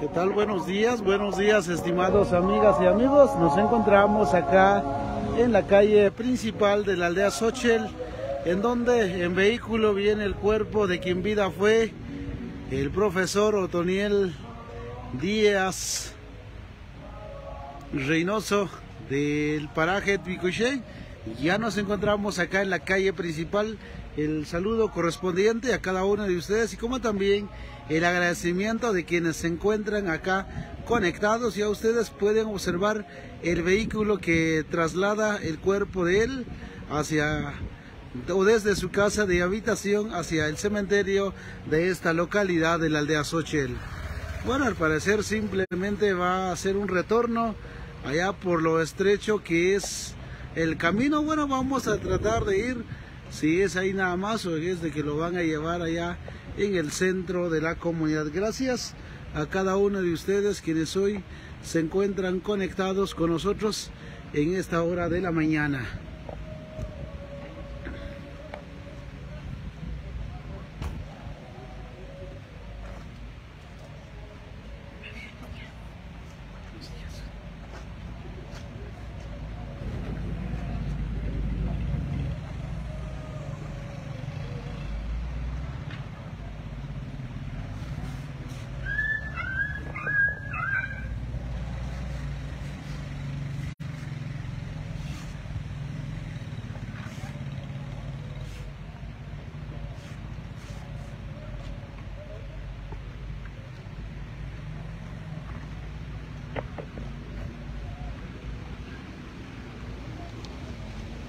¿Qué tal? Buenos días, buenos días estimados amigas y amigos. Nos encontramos acá en la calle principal de la aldea Xochel, en donde en vehículo viene el cuerpo de quien vida fue el profesor Otoniel Díaz Reynoso del paraje Twicuché. Ya nos encontramos acá en la calle principal. El saludo correspondiente a cada uno de ustedes y como también el agradecimiento de quienes se encuentran acá conectados. Ya ustedes pueden observar el vehículo que traslada el cuerpo de él hacia o desde su casa de habitación hacia el cementerio de esta localidad de la aldea Xochel. Bueno, al parecer simplemente va a hacer un retorno allá por lo estrecho que es el camino. Bueno, vamos a tratar de ir si es ahí nada más o es de que lo van a llevar allá en el centro de la comunidad. Gracias a cada uno de ustedes quienes hoy se encuentran conectados con nosotros en esta hora de la mañana.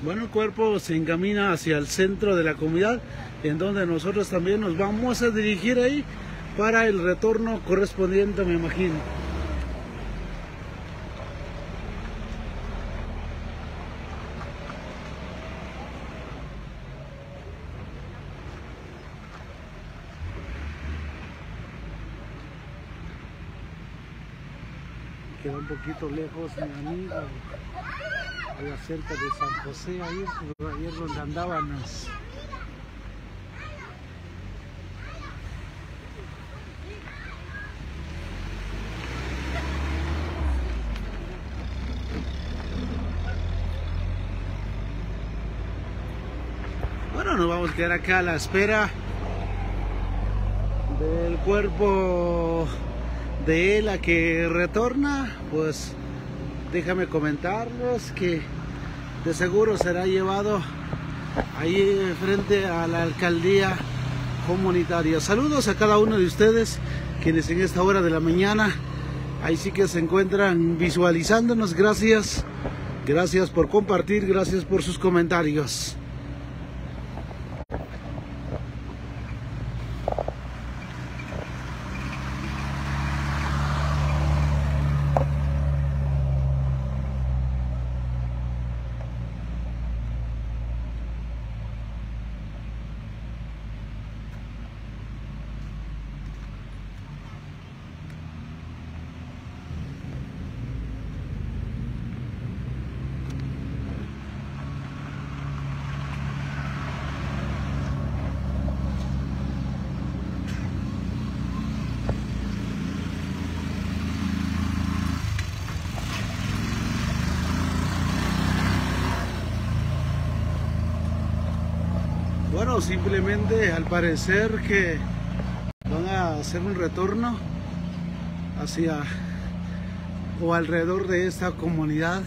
Bueno, el cuerpo se encamina hacia el centro de la comunidad, en donde nosotros también nos vamos a dirigir ahí para el retorno correspondiente, me imagino. Queda un poquito lejos mi amigo allá cerca de San José, ahí, ahí es donde andábamos. Bueno, nos vamos a quedar acá a la espera del cuerpo de él a que retorna, pues déjame comentarles que de seguro será llevado ahí frente a la alcaldía comunitaria. Saludos a cada uno de ustedes quienes en esta hora de la mañana ahí sí que se encuentran visualizándonos. Gracias, gracias por compartir, gracias por sus comentarios. Simplemente al parecer que van a hacer un retorno hacia o alrededor de esta comunidad.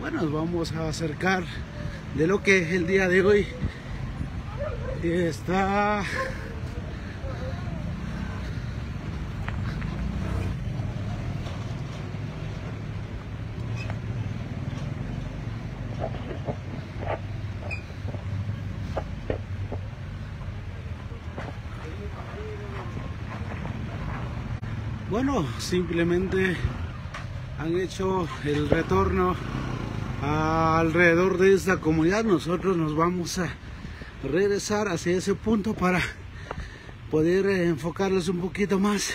Bueno, nos vamos a acercar de lo que el día de hoy. Está bueno simplemente han hecho el retorno alrededor de esta comunidad nosotros nos vamos a regresar hacia ese punto para poder enfocarles un poquito más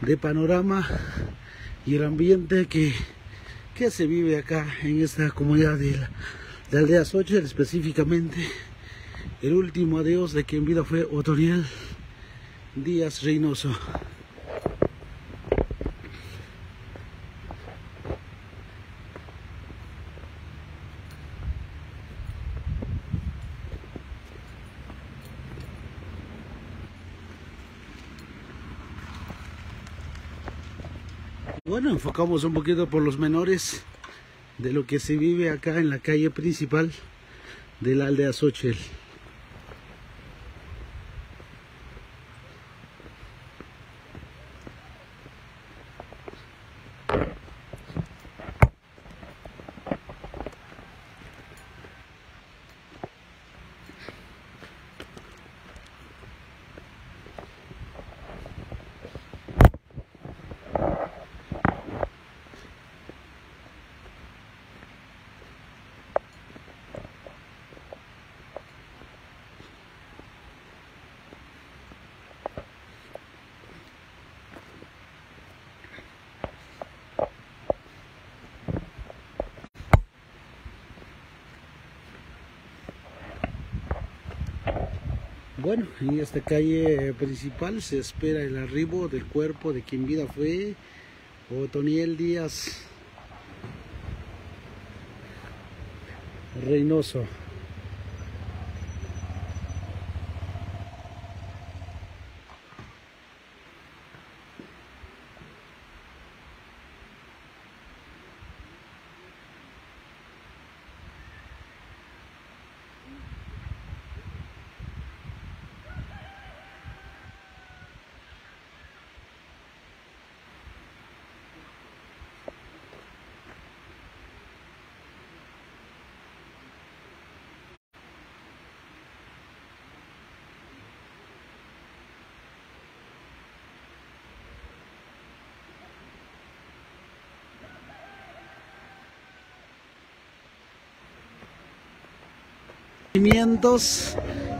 de panorama y el ambiente que, que se vive acá en esta comunidad de la, de aldea Xochitl, específicamente el último adiós de quien vida fue Otoniel Díaz Reynoso. Bueno, enfocamos un poquito por los menores de lo que se vive acá en la calle principal de la aldea Xochitl. En esta calle principal se espera el arribo del cuerpo de quien vida fue Otoniel Díaz Reynoso.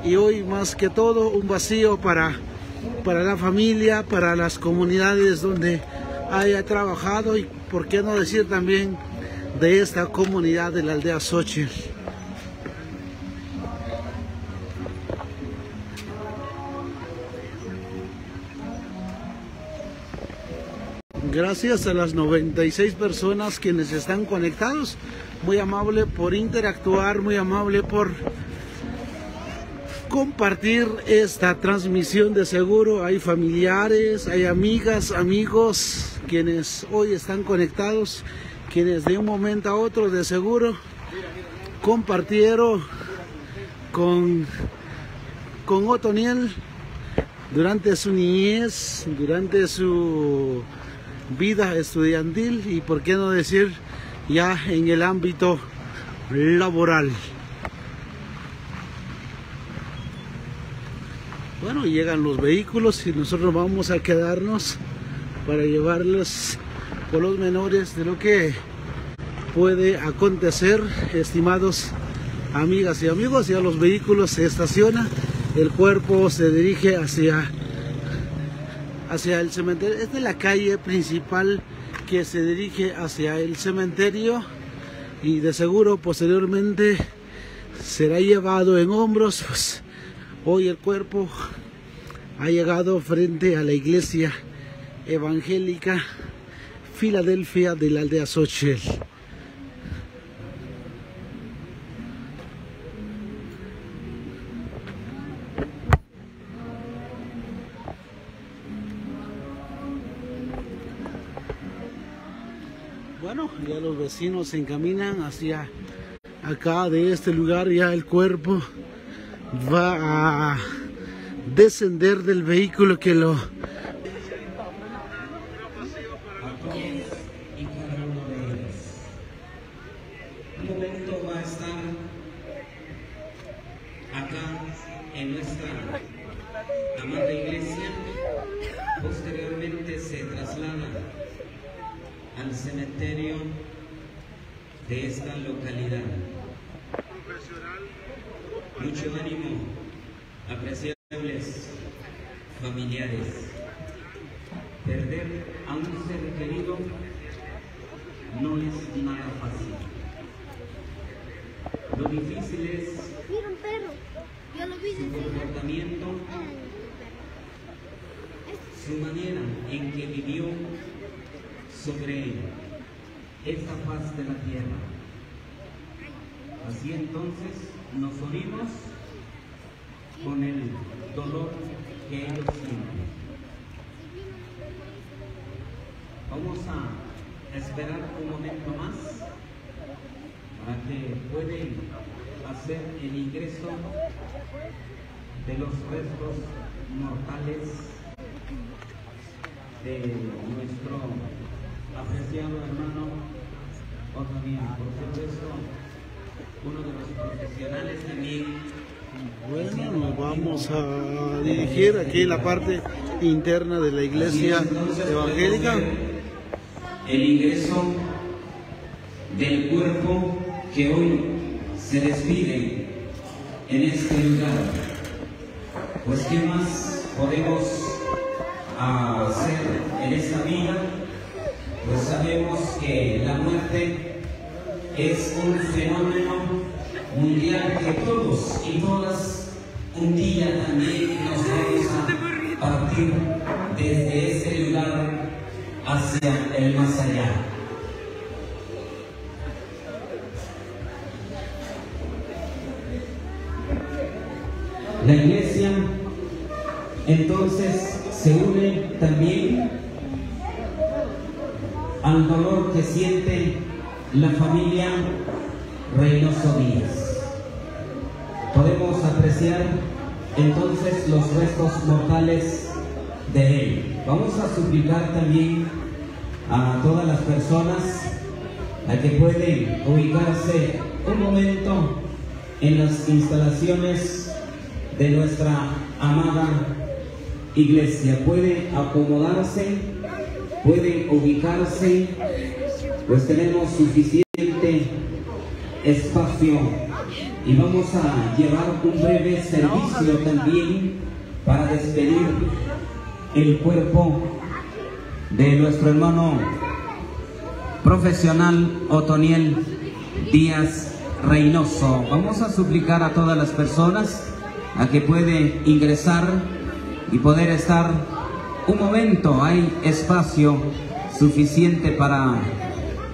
Y hoy más que todo un vacío para, para la familia, para las comunidades donde haya trabajado y por qué no decir también de esta comunidad de la aldea Xochitl. Gracias a las 96 personas quienes están conectados. Muy amable por interactuar, muy amable por compartir esta transmisión de seguro. Hay familiares, hay amigas, amigos quienes hoy están conectados, quienes de un momento a otro de seguro compartieron con, con Otoniel durante su niñez, durante su vida estudiantil y por qué no decir ya en el ámbito laboral. Bueno, llegan los vehículos y nosotros vamos a quedarnos para llevarlos por los menores de lo que puede acontecer, estimados amigas y amigos. Ya los vehículos se estacionan, el cuerpo se dirige hacia hacia el cementerio. Esta es la calle principal que se dirige hacia el cementerio y de seguro posteriormente será llevado en hombros. Pues, hoy el cuerpo ha llegado frente a la iglesia evangélica Filadelfia de la aldea Xochitl. Bueno, ya los vecinos se encaminan hacia acá de este lugar, ya el cuerpo Va a descender del vehículo que lo a quienes y cuatro noves. Un momento va a estar acá en nuestra amada iglesia. Posteriormente se traslada al cementerio de esta localidad mucho ánimo, apreciables familiares. Perder a un ser querido no es nada fácil. Lo difícil es su comportamiento, su manera en que vivió sobre esta faz de la tierra. Así entonces, nos unimos con el dolor que ellos sienten. Vamos a esperar un momento más para que pueden hacer el ingreso de los restos mortales de nuestro apreciado hermano Otoniel. Por supuesto, uno de los profesionales también bueno, nos vamos a dirigir aquí la parte interna de la iglesia evangélica. El ingreso del cuerpo que hoy se despide en este lugar. Pues qué más podemos hacer en esta vida, pues sabemos que la muerte es un fenómeno mundial que todos y todas un día también nos vamos partir desde ese lugar hacia el más allá. La iglesia entonces se une también al dolor que siente la familia Reynoso Díaz. Podemos apreciar entonces los restos mortales de él. Vamos a suplicar también a todas las personas a que pueden ubicarse un momento en las instalaciones de nuestra amada iglesia. Pueden acomodarse, pueden ubicarse, pues tenemos suficiente espacio y vamos a llevar un breve servicio también para despedir el cuerpo de nuestro hermano profesional Otoniel Díaz Reynoso. Vamos a suplicar a todas las personas a que pueden ingresar y poder estar un momento. Hay espacio suficiente para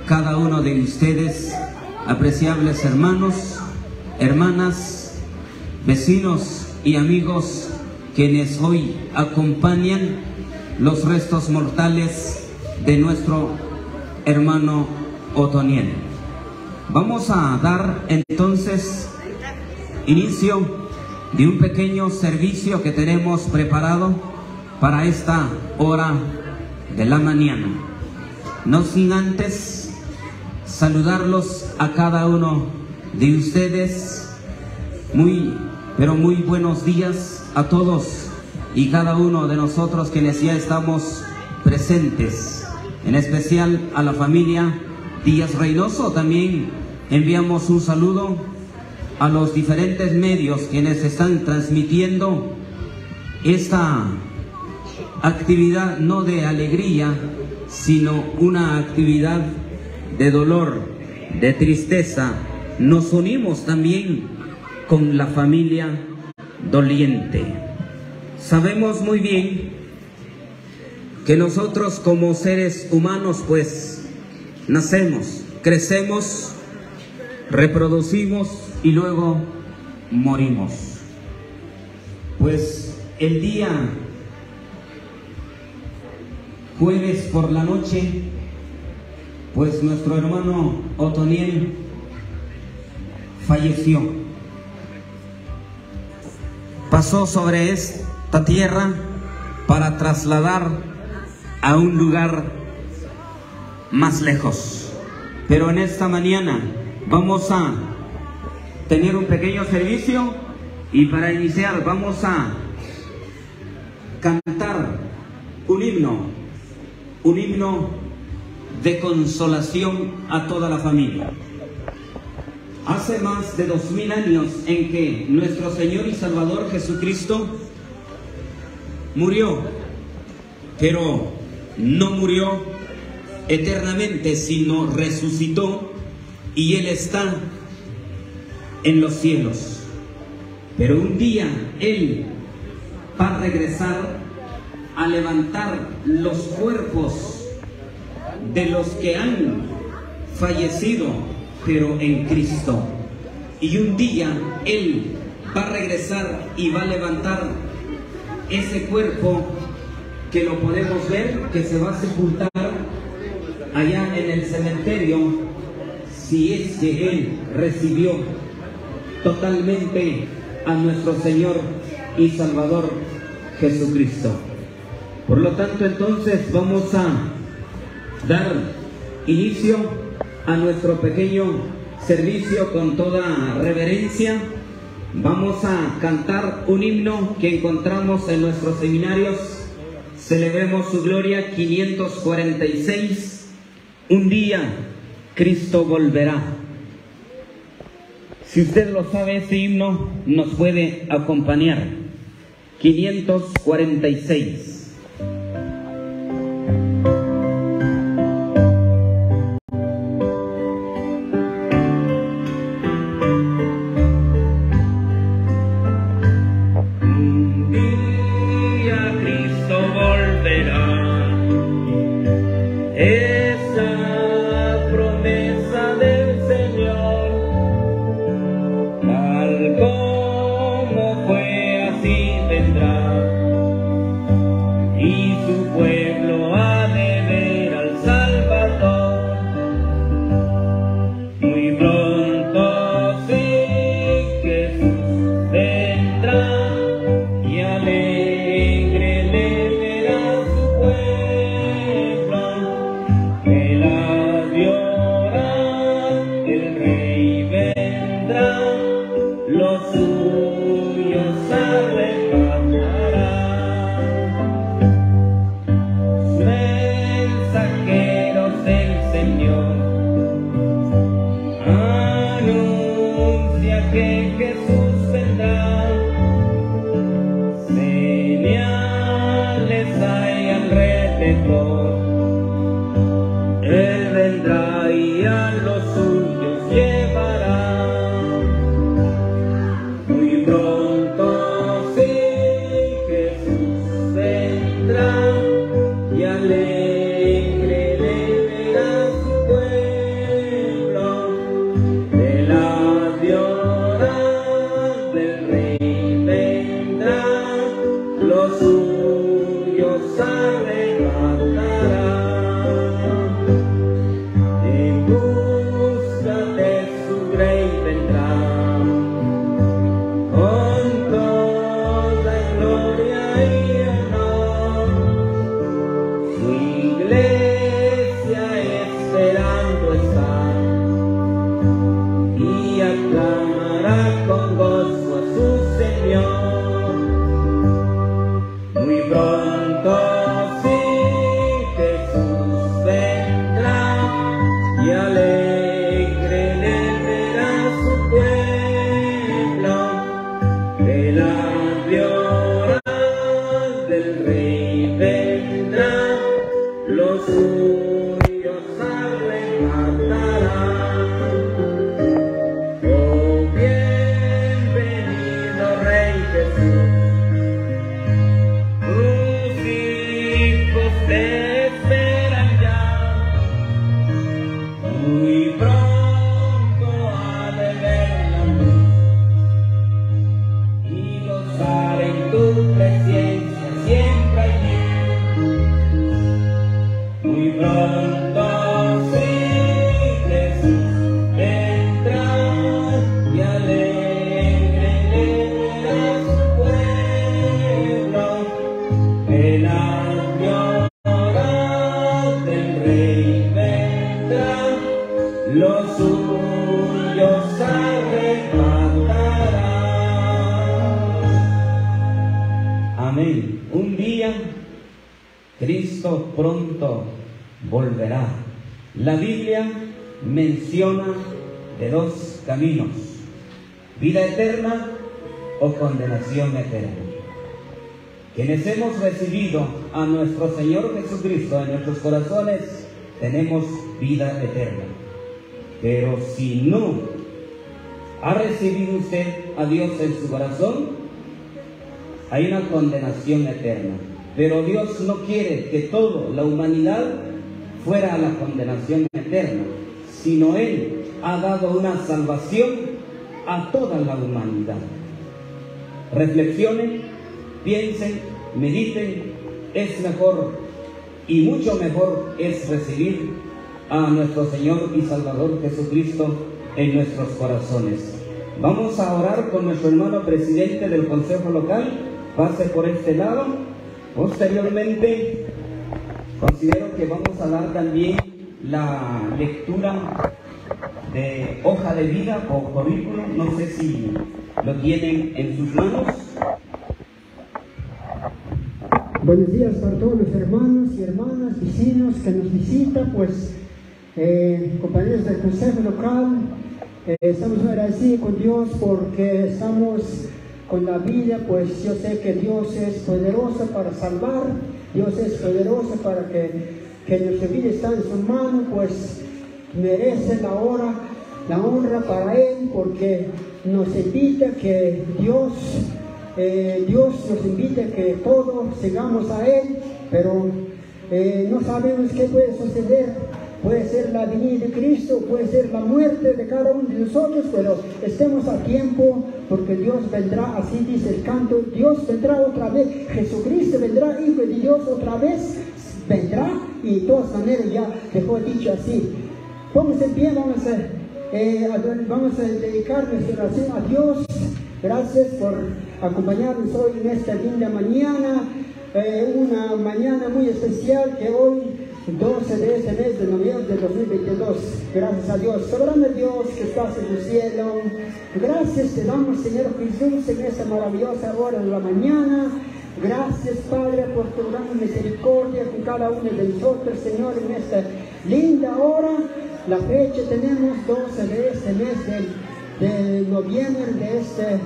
cada uno de ustedes apreciables hermanos, hermanas, vecinos y amigos quienes hoy acompañan los restos mortales de nuestro hermano Otoniel. Vamos a dar entonces inicio de un pequeño servicio que tenemos preparado para esta hora de la mañana. No sin antes saludarlos a cada uno de ustedes. Muy, pero muy buenos días a todos y cada uno de nosotros quienes ya estamos presentes. En especial a la familia Díaz Reynoso también enviamos un saludo a los diferentes medios quienes están transmitiendo esta actividad no de alegría, sino una actividad de dolor, de tristeza, nos unimos también con la familia doliente. Sabemos muy bien que nosotros como seres humanos pues nacemos, crecemos, reproducimos y luego morimos. Pues el día jueves por la noche pues nuestro hermano Otoniel falleció. Pasó sobre esta tierra para trasladar a un lugar más lejos. Pero en esta mañana vamos a tener un pequeño servicio y para iniciar vamos a cantar un himno, un himno de consolación a toda la familia. Hace más de dos mil años en que nuestro Señor y Salvador Jesucristo murió, pero no murió eternamente, sino resucitó y Él está en los cielos. Pero un día Él va a regresar a levantar los cuerpos de los que han fallecido, pero en Cristo. Y un día Él va a regresar y va a levantar ese cuerpo que lo podemos ver, que se va a sepultar allá en el cementerio, si es que Él recibió totalmente a nuestro Señor y Salvador Jesucristo. Por lo tanto, entonces vamos a dar inicio a nuestro pequeño servicio con toda reverencia. Vamos a cantar un himno que encontramos en nuestros seminarios. Celebremos su gloria 546. Un día Cristo volverá. Si usted lo sabe, ese himno nos puede acompañar. 546. Nuestros corazones, tenemos vida eterna. Pero si no ha recibido usted a Dios en su corazón, hay una condenación eterna. Pero Dios no quiere que toda la humanidad fuera a la condenación eterna, sino Él ha dado una salvación a toda la humanidad. Reflexionen, piensen, mediten, es mejor y mucho mejor es recibir a nuestro Señor y Salvador Jesucristo en nuestros corazones. Vamos a orar con nuestro hermano presidente del Consejo Local, pase por este lado. Posteriormente, considero que vamos a dar también la lectura de hoja de vida o currículum, no sé si lo tienen en sus manos. Buenos días para todos los hermanos y hermanas, vecinos que nos visitan, pues eh, compañeros del Consejo Local, eh, estamos agradecidos con Dios porque estamos con la vida, pues yo sé que Dios es poderoso para salvar, Dios es poderoso para que, que nuestra vida está en su mano, pues merece la hora, la honra para Él, porque nos invita que Dios, eh, Dios nos invita que todos sigamos a Él, pero eh, no sabemos qué puede suceder. Puede ser la venida de Cristo, puede ser la muerte de cada uno de nosotros, pero estemos a tiempo porque Dios vendrá, así dice el canto, Dios vendrá otra vez, Jesucristo vendrá, Hijo de Dios otra vez, vendrá y de todas maneras ya dejó dicho así, Vamos en pie, a, eh, vamos a dedicar nuestra oración a Dios. Gracias por acompañarnos hoy en esta linda mañana, eh, una mañana muy especial que hoy, 12 de este mes de noviembre de 2022. Gracias a Dios, soberano Dios que estás en el cielo. Gracias te damos, Señor Jesús, en esta maravillosa hora de la mañana. Gracias, Padre, por tu gran misericordia con cada uno de nosotros, Señor, en esta linda hora. La fecha tenemos 12 de este mes de, noviembre de este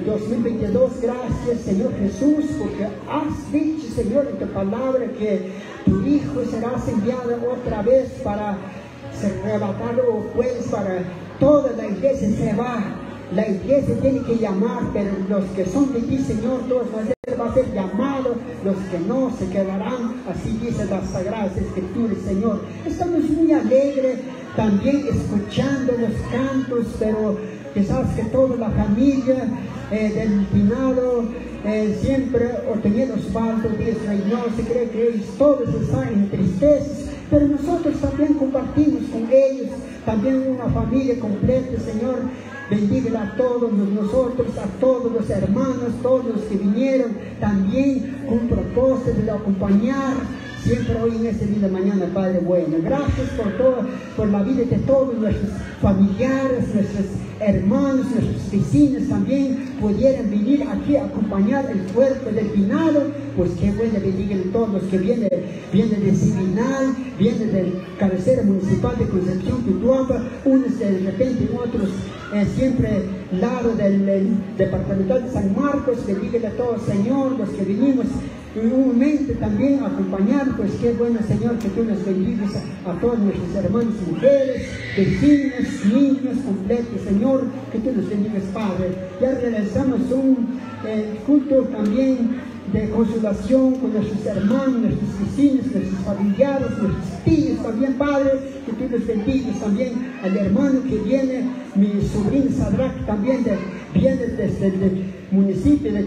2022. Gracias, Señor Jesús, porque has dicho, Señor, en tu palabra que tu Hijo será enviado otra vez para ser arrebatado, pues para toda la iglesia se va. La iglesia tiene que llamar, pero los que son de ti, Señor, todos van a ser, va ser llamados, los que no se quedarán, así dice las sagradas escrituras, Señor. Estamos muy alegres también escuchando los cantos, pero quizás que toda la familia eh, del finado eh, siempre o teniendo los faltos de Israel, se cree que ellos todos están en tristeza, pero nosotros también compartimos con ellos, también una familia completa, Señor. Bendiga a todos nosotros, a todos los hermanos, todos los que vinieron también con propósito de acompañar siempre hoy en este día de mañana, Padre bueno. Gracias por todo, por la vida de todos nuestros familiares, nuestros hermanos, nuestros vecinos también pudieran venir aquí a acompañar el cuerpo del finado, pues qué bueno bendiga a todos los que vienen, vienen de Civinal, vienen del cabecera municipal de Concepción, Tutuapa, unos de repente, otros eh, siempre lado del, del, departamental de San Marcos, bendiga a todos, Señor, los que vinimos mente también acompañar, pues qué bueno Señor que tú nos bendigas a, todos nuestros hermanos y mujeres, vecinos, niños completos, Señor, que tú nos bendigas, Padre. Ya realizamos un eh, culto también de consolación con nuestros hermanos, nuestros vecinos, nuestros familiares, nuestros tíos también, Padre, que tú nos bendigas también al hermano que viene, mi sobrino Sadrach también viene desde el municipio de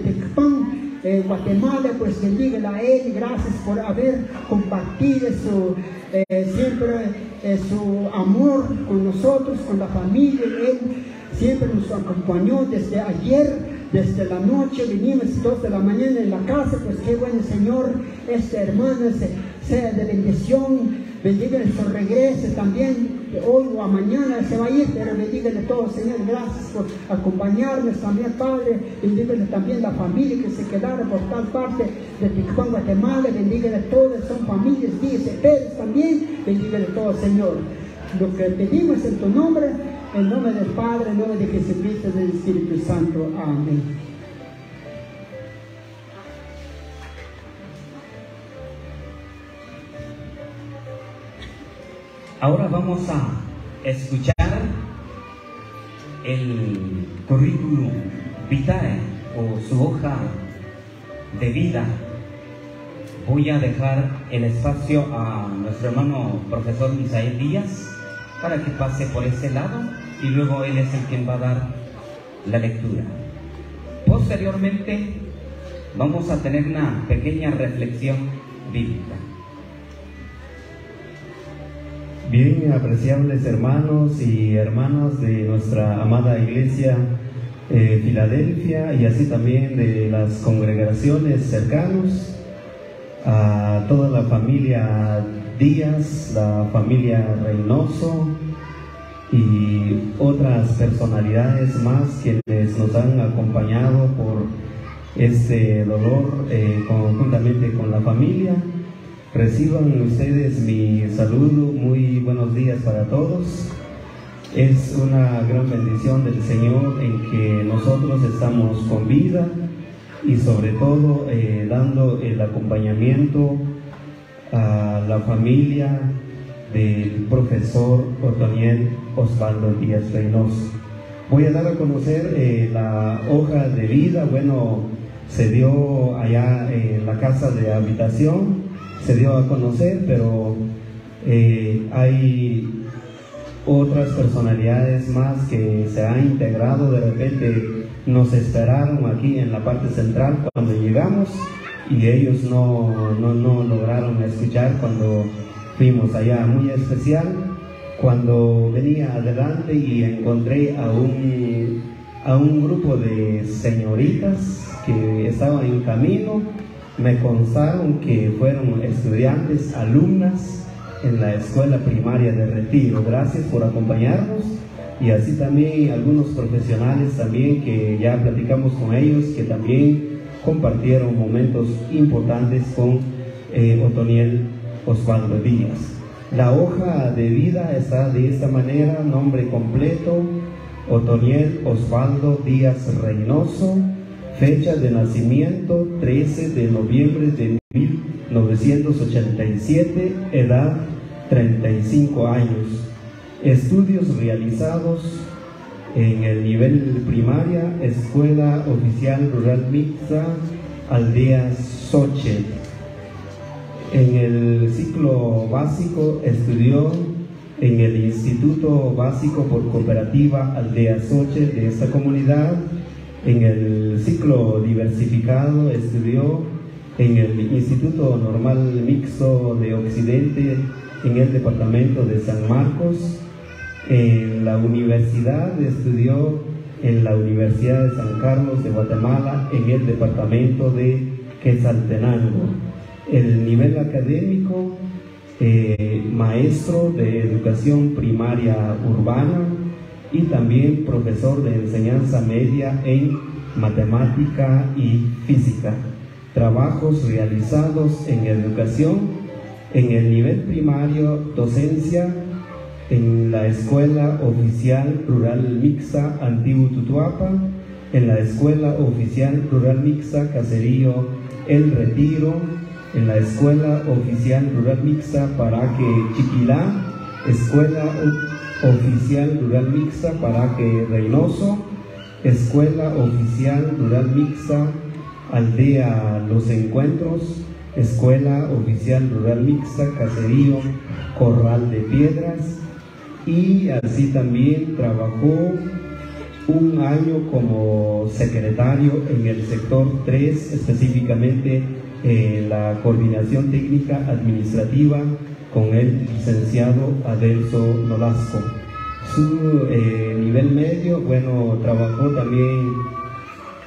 Guatemala, pues bendiga a él, gracias por haber compartido su, eh, siempre eh, su amor con nosotros, con la familia, él siempre nos acompañó desde ayer, desde la noche, vinimos dos de la mañana en la casa, pues qué bueno Señor, este hermano sea de bendición, Bendígale su regreso también, hoy o mañana se va a ir, pero bendígale todo, Señor. Gracias por acompañarnos también, Padre. Bendígale también la familia que se quedaron por tal parte de Tijuana, Guatemala. Bendígale todas, son familias, dice Pérez también. Bendígale todo, Señor. Lo que pedimos en tu nombre, en nombre del Padre, en nombre de Jesucristo, del Espíritu Santo. Amén. Ahora vamos a escuchar el currículum vitae o su hoja de vida. Voy a dejar el espacio a nuestro hermano profesor Misael Díaz para que pase por ese lado y luego él es el quien va a dar la lectura. Posteriormente vamos a tener una pequeña reflexión bíblica. Bien, apreciables hermanos y hermanas de nuestra amada iglesia eh, Filadelfia y así también de las congregaciones cercanos, a toda la familia Díaz, la familia Reynoso y otras personalidades más quienes nos han acompañado por este dolor eh, conjuntamente con la familia. Reciban ustedes mi saludo, muy buenos días para todos. Es una gran bendición del Señor en que nosotros estamos con vida y sobre todo eh, dando el acompañamiento a la familia del profesor Otoniel Osvaldo Díaz Reynoso. Voy a dar a conocer eh, la hoja de vida, bueno, se dio allá en la casa de habitación se dio a conocer, pero eh, hay otras personalidades más que se han integrado, de repente nos esperaron aquí en la parte central cuando llegamos y ellos no, no, lograron escuchar cuando fuimos allá, muy especial, cuando venía adelante y encontré a un, a un grupo de señoritas que estaban en camino me contaron que fueron estudiantes, alumnas en la escuela primaria de Retiro. Gracias por acompañarnos y así también algunos profesionales también que ya platicamos con ellos que también compartieron momentos importantes con eh, Otoniel Osvaldo Díaz. La hoja de vida está de esta manera, nombre completo, Otoniel Osvaldo Díaz Reynoso, Fecha de nacimiento 13 de noviembre de 1987, edad 35 años. Estudios realizados en el nivel primaria, Escuela Oficial Rural Mixta, Aldea Soche. En el ciclo básico estudió en el Instituto Básico por Cooperativa Aldea Soche de esta comunidad en el ciclo diversificado estudió en el Instituto Normal Mixto de Occidente en el departamento de San Marcos. En la universidad estudió en la Universidad de San Carlos de Guatemala en el departamento de Quetzaltenango. El nivel académico, eh, maestro de educación primaria urbana, y también profesor de enseñanza media en matemática y física. Trabajos realizados en educación, en el nivel primario, docencia, en la Escuela Oficial Rural Mixa Antiguo Tutuapa, en la Escuela Oficial Rural Mixa Caserío El Retiro, en la Escuela Oficial Rural Mixa Paraque Chiquilá, Escuela Oficial Rural Mixta Paraje Reynoso, Escuela Oficial Rural Mixta Aldea Los Encuentros, Escuela Oficial Rural Mixta Caserío Corral de Piedras. Y así también trabajó un año como secretario en el sector 3, específicamente en la coordinación técnica administrativa con el licenciado Adelso Nolasco. Su eh, nivel medio, bueno, trabajó también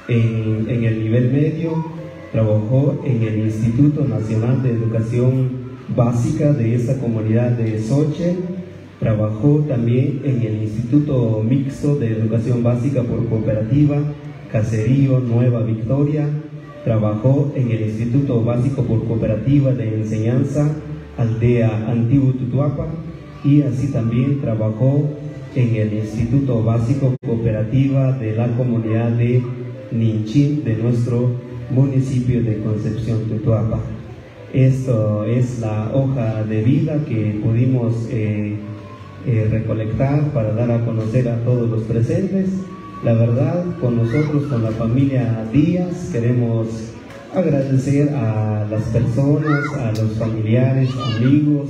en, el nivel medio, trabajó en el Instituto Nacional de Educación Básica de esta comunidad de Soche, trabajó también en el Instituto Mixto de Educación Básica por Cooperativa Caserío Nueva Victoria, trabajó en el Instituto Básico por Cooperativa de Enseñanza aldea Antiguo Tutuapa y así también trabajó en el Instituto Básico Cooperativa de la comunidad de Ninchín de nuestro municipio de Concepción Tutuapa. Esto es la hoja de vida que pudimos eh, eh, recolectar para dar a conocer a todos los presentes. La verdad, con nosotros, con la familia Díaz, queremos agradecer a las personas, a los familiares, amigos,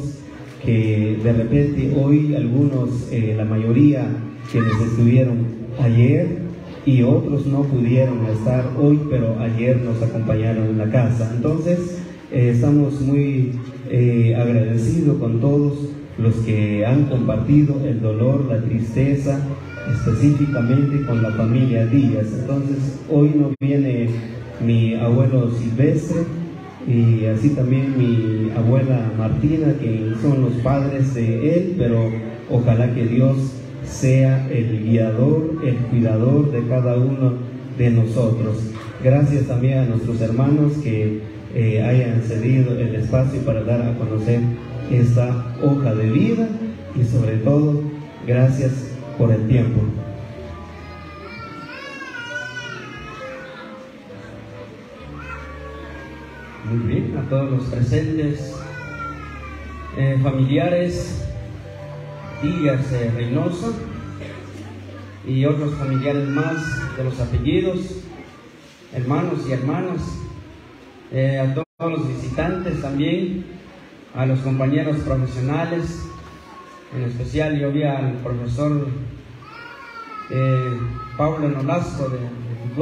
que de repente hoy algunos, eh, la mayoría quienes estuvieron ayer y otros no pudieron estar hoy, pero ayer nos acompañaron en la casa. Entonces, eh, estamos muy eh, agradecidos con todos los que han compartido el dolor, la tristeza, específicamente con la familia Díaz. Entonces, hoy no viene mi abuelo Silvestre y así también mi abuela Martina, que son los padres de él, pero ojalá que Dios sea el guiador, el cuidador de cada uno de nosotros. Gracias también a nuestros hermanos que eh, hayan cedido el espacio para dar a conocer esta hoja de vida y sobre todo gracias por el tiempo. Muy bien, a todos los presentes, eh, familiares, Díaz eh, Reynoso y otros familiares más de los apellidos, hermanos y hermanas, eh, a todos los visitantes también, a los compañeros profesionales, en especial yo vi al profesor Pablo Nolasco de, de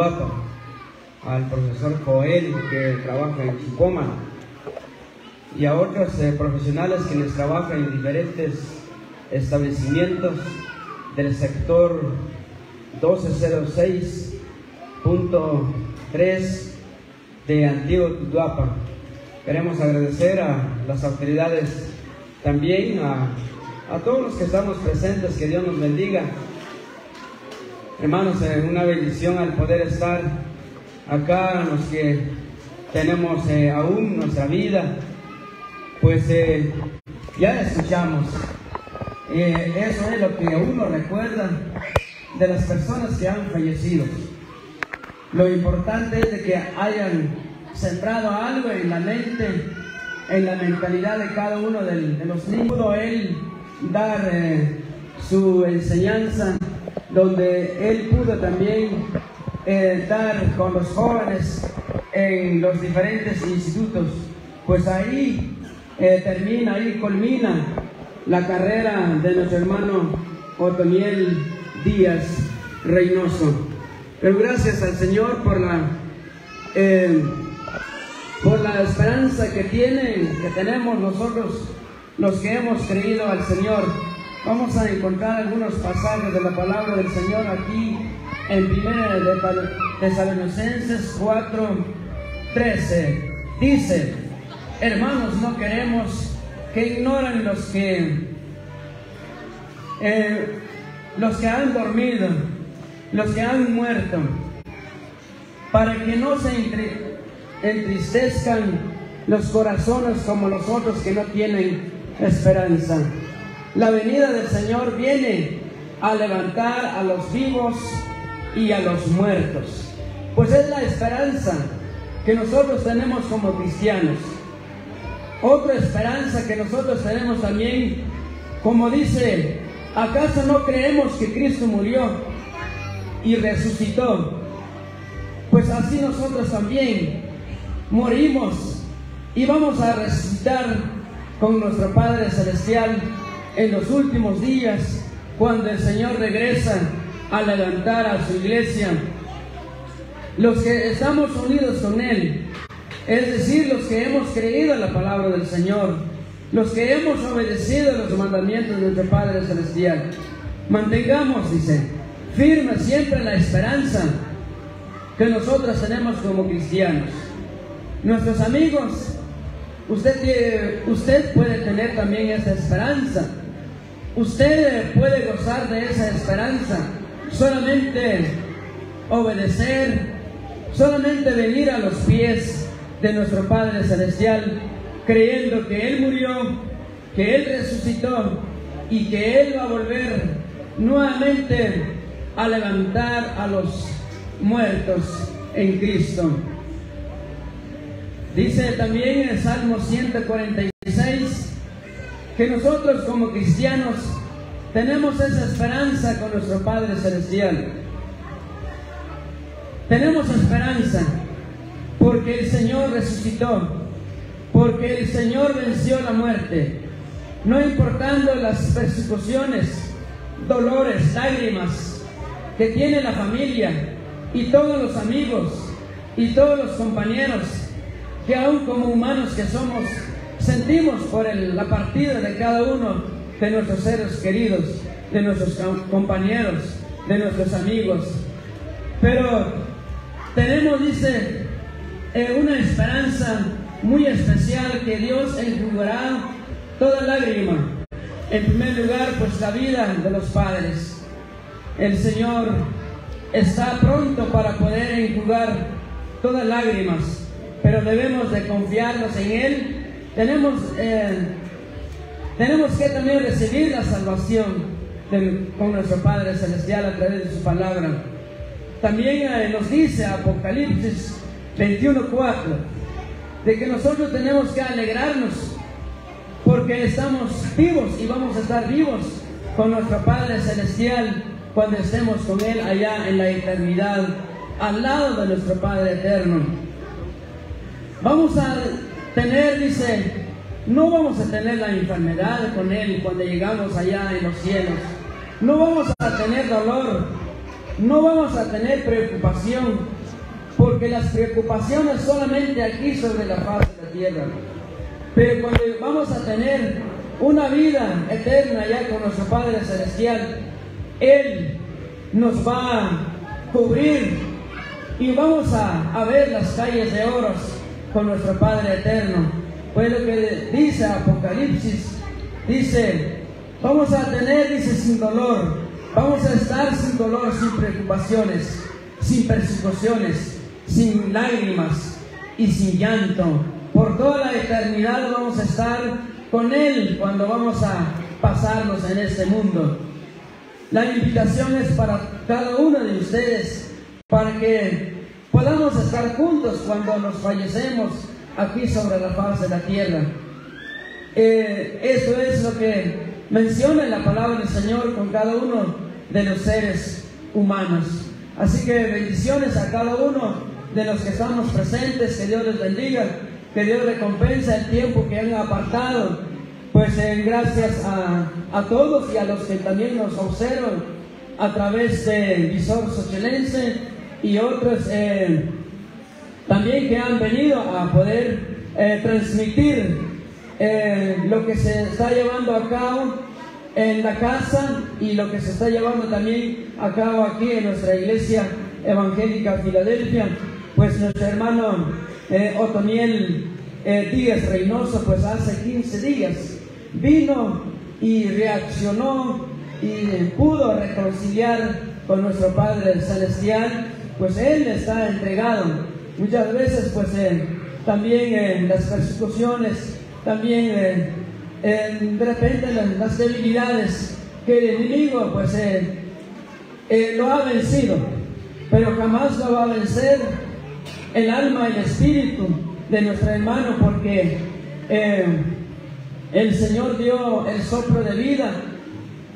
al profesor Joel que trabaja en Chicoma y a otros eh, profesionales quienes trabajan en diferentes establecimientos del sector 1206.3 de Antiguo Tutuapa. Queremos agradecer a las autoridades también, a, a todos los que estamos presentes, que Dios nos bendiga. Hermanos, es una bendición al poder estar acá los que tenemos eh, aún nuestra vida, pues eh, ya escuchamos. Eh, eso es lo que uno recuerda de las personas que han fallecido. Lo importante es de que hayan sembrado algo en la mente, en la mentalidad de cada uno de, los niños. Pudo él dar su enseñanza, donde él pudo también estar con los jóvenes en los diferentes institutos, pues ahí eh, termina, ahí culmina la carrera de nuestro hermano Otoniel Díaz Reynoso. Pero gracias al Señor por la, eh, por la esperanza que tienen, que tenemos nosotros, los que hemos creído al Señor. Vamos a encontrar algunos pasajes de la palabra del Señor aquí en 1 de Tesalonicenses 4, 13. Dice, hermanos, no queremos que ignoren los que, eh, los que han dormido, los que han muerto, para que no se entristezcan los corazones como los otros que no tienen esperanza. La venida del Señor viene a levantar a los vivos y a los muertos. Pues es la esperanza que nosotros tenemos como cristianos. Otra esperanza que nosotros tenemos también, como dice, ¿acaso no creemos que Cristo murió y resucitó? Pues así nosotros también morimos y vamos a resucitar con nuestro Padre Celestial en los últimos días, cuando el Señor regresa a levantar a su iglesia. Los que estamos unidos con Él, es decir, los que hemos creído en la palabra del Señor, los que hemos obedecido los mandamientos de nuestro Padre Celestial. Mantengamos, dice, firme siempre la esperanza que nosotros tenemos como cristianos. Nuestros amigos, usted, usted puede tener también esa esperanza. Usted puede gozar de esa esperanza solamente obedecer, solamente venir a los pies de nuestro Padre Celestial, creyendo que Él murió, que Él resucitó y que Él va a volver nuevamente a levantar a los muertos en Cristo. Dice también en el Salmo 146 que nosotros como cristianos tenemos esa esperanza con nuestro Padre Celestial. Tenemos esperanza porque el Señor resucitó, porque el Señor venció la muerte, no importando las persecuciones, dolores, lágrimas que tiene la familia y todos los amigos y todos los compañeros que aún como humanos que somos, sentimos por la partida de cada uno de nuestros seres queridos, de nuestros compañeros, de nuestros amigos. Pero tenemos, dice, eh, una esperanza muy especial que Dios enjugará toda lágrima. En primer lugar, pues la vida de los padres. El Señor está pronto para poder enjugar todas lágrimas pero debemos de confiarnos en Él. Tenemos, eh, tenemos que también recibir la salvación con nuestro Padre Celestial a través de su palabra. También eh, nos dice Apocalipsis 21.4 de que nosotros tenemos que alegrarnos porque estamos vivos y vamos a estar vivos con nuestro Padre Celestial cuando estemos con Él allá en la eternidad, al lado de nuestro Padre Eterno. Vamos a tener, dice, no vamos a tener la enfermedad con Él cuando llegamos allá en los cielos. No vamos a tener dolor. No vamos a tener preocupación. Porque las preocupaciones solamente aquí sobre la faz de la tierra. Pero cuando vamos a tener una vida eterna allá con nuestro Padre Celestial, Él nos va a cubrir y vamos a, a ver las calles de oros con nuestro Padre eterno. Pues lo que dice Apocalipsis, dice, vamos a tener, dice, sin dolor, vamos a estar sin dolor, sin preocupaciones, sin persecuciones, sin lágrimas y sin llanto. Por toda la eternidad vamos a estar con Él cuando vamos a pasarnos en este mundo. La invitación es para cada uno de ustedes, para que podamos estar juntos cuando nos fallecemos aquí sobre la faz de la tierra. Eh, eso es lo que menciona en la palabra del Señor con cada uno de los seres humanos. Así que bendiciones a cada uno de los que estamos presentes, que Dios les bendiga, que Dios recompensa el tiempo que han apartado. Pues eh, gracias a, a, todos y a los que también nos observan a través del visor sochelense y otros eh, también que han venido a poder eh, transmitir eh, lo que se está llevando a cabo en la casa y lo que se está llevando también a cabo aquí en nuestra iglesia evangélica Filadelfia. Pues nuestro hermano Otoniel Díaz Reynoso, pues hace 15 días vino y reaccionó y pudo reconciliar con nuestro Padre Celestial pues Él está entregado. Muchas veces, pues eh, también en las persecuciones, también eh, de repente las, debilidades que el enemigo, pues eh, lo ha vencido, pero jamás lo va a vencer el alma y el espíritu de nuestro hermano, porque el Señor dio el soplo de vida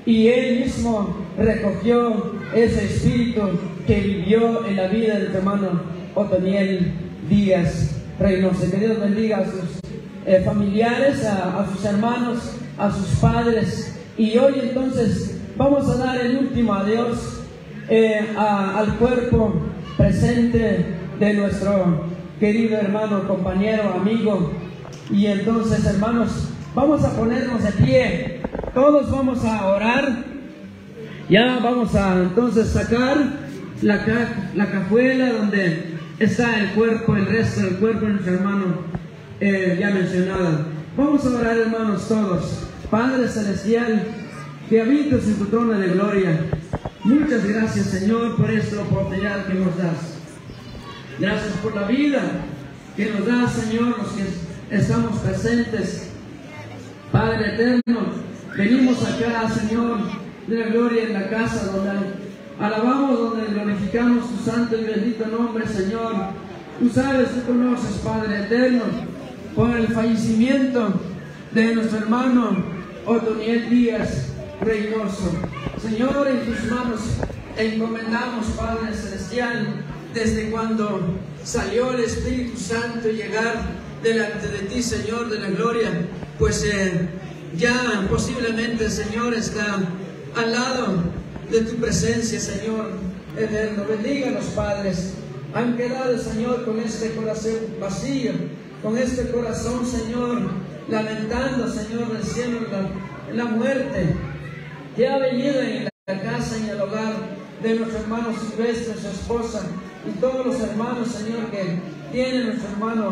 y Él mismo recogió ese espíritu que vivió en la vida del hermano Otoniel Díaz Reynoso. Que Dios bendiga a sus eh, familiares, a, sus hermanos, a sus padres. Y hoy entonces vamos a dar el último adiós eh, al cuerpo presente de nuestro querido hermano, compañero, amigo. Y entonces, hermanos, vamos a ponernos de pie. Todos vamos a orar. Ya vamos a entonces sacar la, la cajuela donde está el cuerpo, el resto del cuerpo de nuestro hermano eh, ya mencionado. Vamos a orar, hermanos, todos. Padre Celestial, que habitas en tu trono de gloria. Muchas gracias, Señor, por esta oportunidad que nos das. Gracias por la vida que nos das, Señor, los que estamos presentes. Padre eterno, venimos acá, Señor, de la gloria en la casa donde Alabamos donde glorificamos tu santo y bendito nombre, Señor. Tú sabes, tú conoces, Padre eterno, por el fallecimiento de nuestro hermano Otoniel Díaz reinoso. Señor, en tus manos encomendamos, Padre Celestial, desde cuando salió el Espíritu Santo llegar delante de ti, Señor de la gloria, pues eh, ya posiblemente Señor está al lado de tu presencia, Señor eterno. Bendiga los padres. Han quedado, Señor, con este corazón vacío, con este corazón, Señor, lamentando, Señor, del cielo la, la muerte que ha venido en la casa, en el hogar de nuestro hermano Silvestre, su esposa, y todos los hermanos, Señor, que tiene nuestro hermano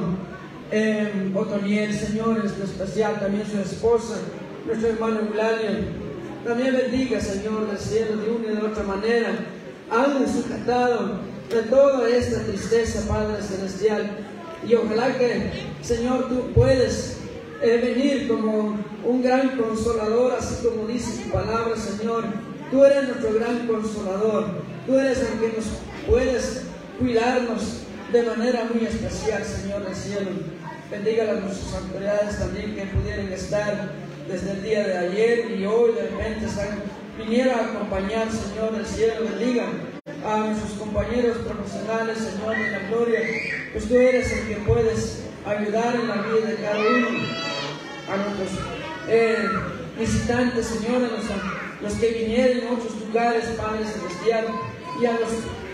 eh, Otoniel, Señor, en especial también su esposa, nuestro hermano Eulalio. También bendiga, Señor, del cielo de una y de otra manera. Han sujetado de toda esta tristeza, Padre Celestial. Y ojalá que, Señor, tú puedes eh, venir como un gran consolador, así como dice tu palabra, Señor. Tú eres nuestro gran consolador. Tú eres el que nos puedes cuidarnos de manera muy especial, Señor del cielo. Bendiga a nuestras autoridades también que pudieran estar desde el día de ayer y hoy de repente están, vinieron a acompañar, Señor del cielo. Bendiga a nuestros compañeros profesionales, Señor de la gloria. Pues tú eres el que puedes ayudar en la vida de cada uno. A nuestros eh, visitantes, Señor, a los, que vinieron en otros lugares, Padre Celestial, y a los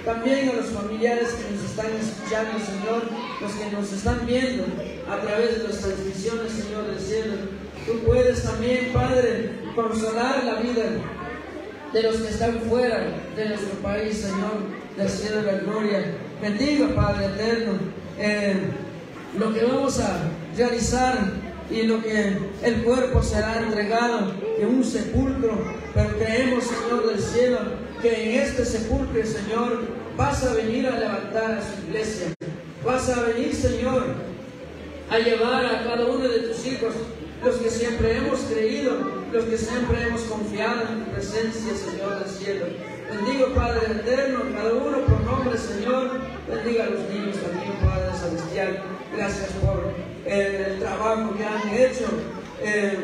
también a los familiares que nos están escuchando, Señor, los que nos están viendo a través de las transmisiones, Señor del cielo. Tú puedes también, Padre, consolar la vida de los que están fuera de nuestro país, Señor, del cielo de la gloria. Bendiga, Padre eterno, eh, lo que vamos a realizar y lo que el cuerpo será entregado en un sepulcro, pero creemos, Señor del cielo, que en este sepulcro, Señor, vas a venir a levantar a su iglesia. Vas a venir, Señor, a llevar a cada uno de tus hijos, los que siempre hemos creído, los que siempre hemos confiado en tu presencia, Señor del cielo. Bendigo, Padre eterno, cada uno por nombre, Señor. Bendiga a los niños también, Padre celestial. Gracias por el trabajo que han hecho. Eh,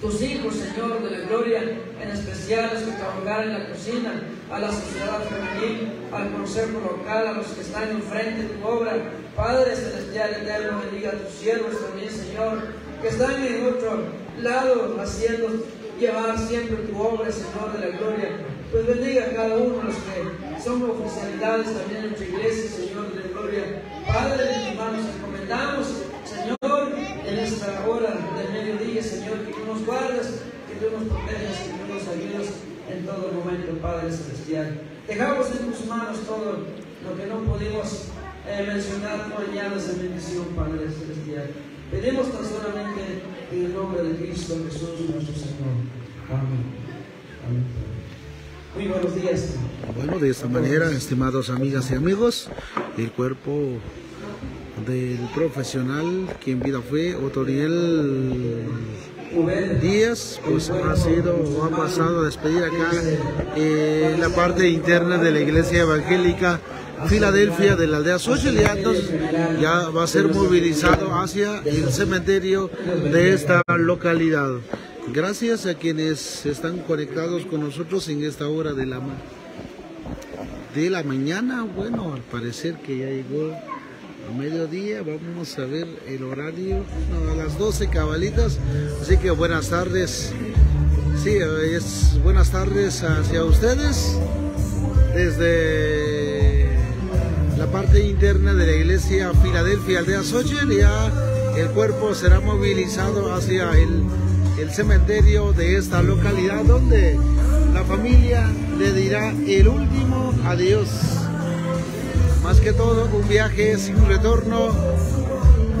tus hijos, Señor, de la gloria, en especial los que trabajan en la cocina, a la sociedad femenil, al consejo local, a los que están enfrente de tu obra. Padre celestial, eterno, bendiga a tus siervos también, Señor, que están en otro lado haciendo llevar siempre tu obra, Señor, de la gloria. Pues bendiga a cada uno de los que son oficialidades también en tu iglesia, Señor, de la gloria. Padre, de tus manos encomendamos, Señor, en esta hora del mediodía, Señor, que tú nos guardas, que tú nos protejas, que tú nos ayudas en todo momento, Padre Celestial. Dejamos en tus manos todo lo que no pudimos eh, mencionar, añadas de bendición, Padre Celestial. Pedimos tan solamente en el nombre de Cristo Jesús, nuestro Señor. Amén. Amén. Muy buenos días. Bueno, de esta manera, estimados amigas y amigos, el cuerpo del profesional que en vida fue Otoriel Díaz, pues ha sido o ha pasado a despedir acá en la parte interna de la iglesia evangélica Filadelfia de la aldea Social ya va a ser movilizado hacia el cementerio de esta localidad. Gracias a quienes están conectados con nosotros en esta hora de la, de la mañana. Bueno, al parecer que ya llegó a mediodía. Vamos a ver el horario. a las 12 cabalitas. Así que buenas tardes. Sí, es buenas tardes hacia ustedes. Desde parte interna de la iglesia Filadelfia Aldea Xochitl, ya el cuerpo será movilizado hacia el, el cementerio de esta localidad donde la familia le dirá el último adiós más que todo un viaje sin retorno.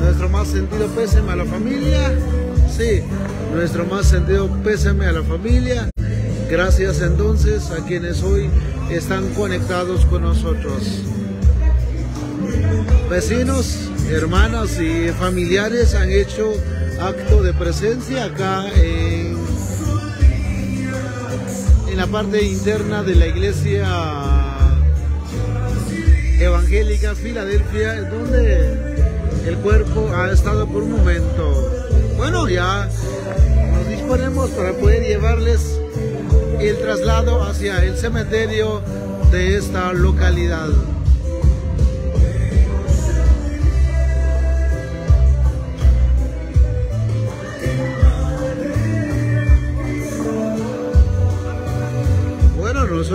Nuestro más sentido pésame a la familia. Sí, nuestro más sentido pésame a la familia. Gracias entonces a quienes hoy están conectados con nosotros. Vecinos, hermanos y familiares han hecho acto de presencia acá en, en la parte interna de la iglesia Evangélica Filadelfia, donde el cuerpo ha estado por un momento. Bueno, ya nos disponemos para poder llevarles el traslado hacia el cementerio de esta localidad.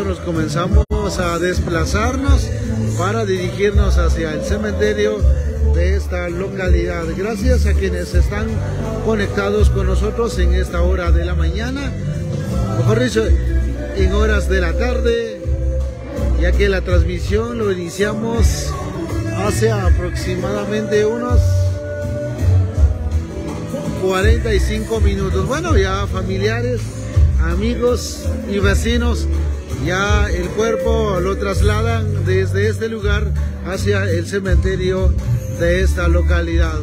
Nosotros comenzamos a desplazarnos para dirigirnos hacia el cementerio de esta localidad. Gracias a quienes están conectados con nosotros en esta hora de la mañana, mejor dicho, en horas de la tarde, ya que la transmisión lo iniciamos hace aproximadamente unos 45 minutos. Bueno, ya familiares, amigos y vecinos, ya el cuerpo lo trasladan desde este lugar hacia el cementerio de esta localidad.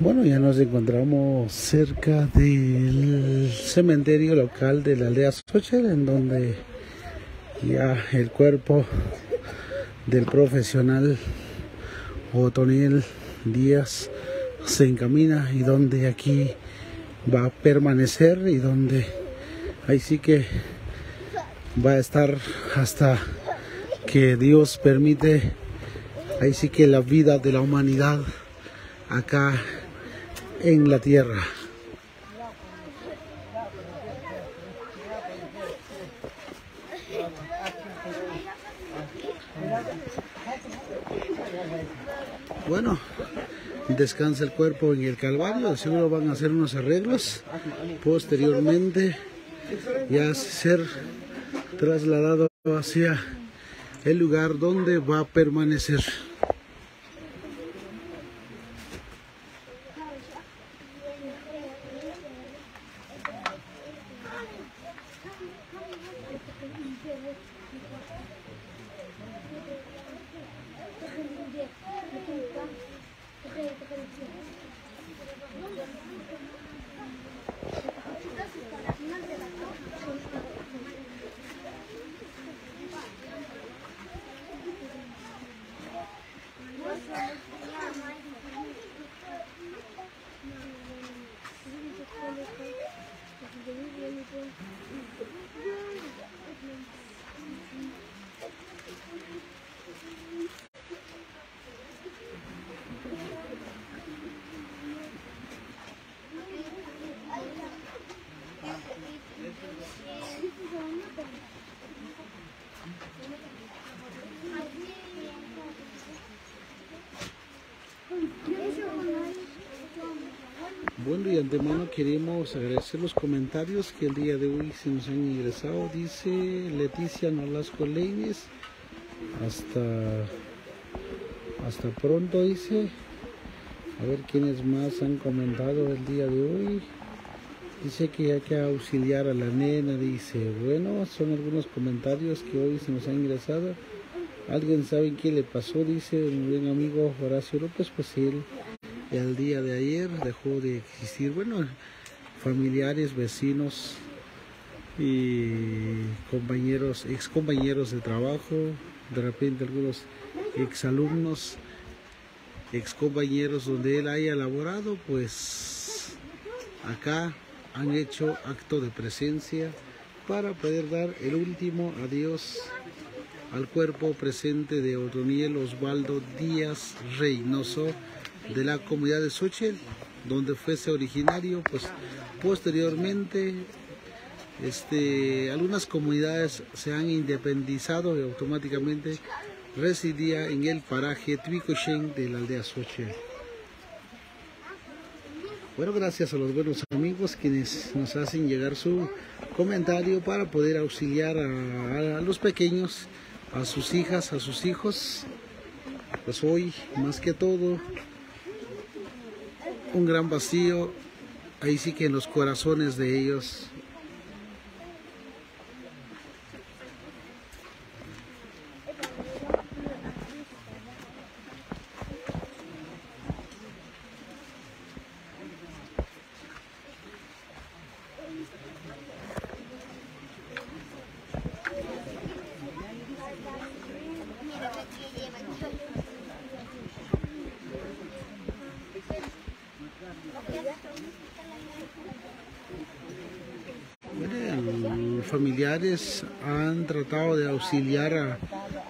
Bueno, ya nos encontramos cerca del cementerio local de la aldea Xochitl, en donde ya el cuerpo del profesional Otoniel Díaz se encamina y donde aquí va a permanecer y donde ahí sí que va a estar hasta que Dios permite, ahí sí que la vida de la humanidad acá en la tierra. Bueno, descansa el cuerpo en el Calvario, seguro van a hacer unos arreglos posteriormente ya ser trasladado hacia el lugar donde va a permanecer. Queremos agradecer los comentarios que el día de hoy se nos han ingresado. Dice Leticia Nolasco Leines. Hasta, hasta pronto, dice. A ver quiénes más han comentado el día de hoy. Dice que hay que auxiliar a la nena, dice. Bueno, son algunos comentarios que hoy se nos han ingresado. ¿Alguien sabe qué le pasó? Dice un buen amigo Horacio López, pues él el día de ayer dejó de existir, bueno, familiares, vecinos y compañeros, ex compañeros de trabajo, de repente algunos ex alumnos, ex compañeros donde él haya laborado, pues acá han hecho acto de presencia para poder dar el último adiós al cuerpo presente de Otoniel Osvaldo Díaz Reynoso de la comunidad de Xochitl, donde fuese originario, pues posteriormente este, algunas comunidades se han independizado y automáticamente residía en el paraje Twicochen de la aldea Xochitl. Bueno, gracias a los buenos amigos quienes nos hacen llegar su comentario para poder auxiliar a los pequeños, a sus hijas, a sus hijos. Pues hoy, más que todo, un gran vacío, ahí sí que en los corazones de ellos. Han tratado de auxiliar a,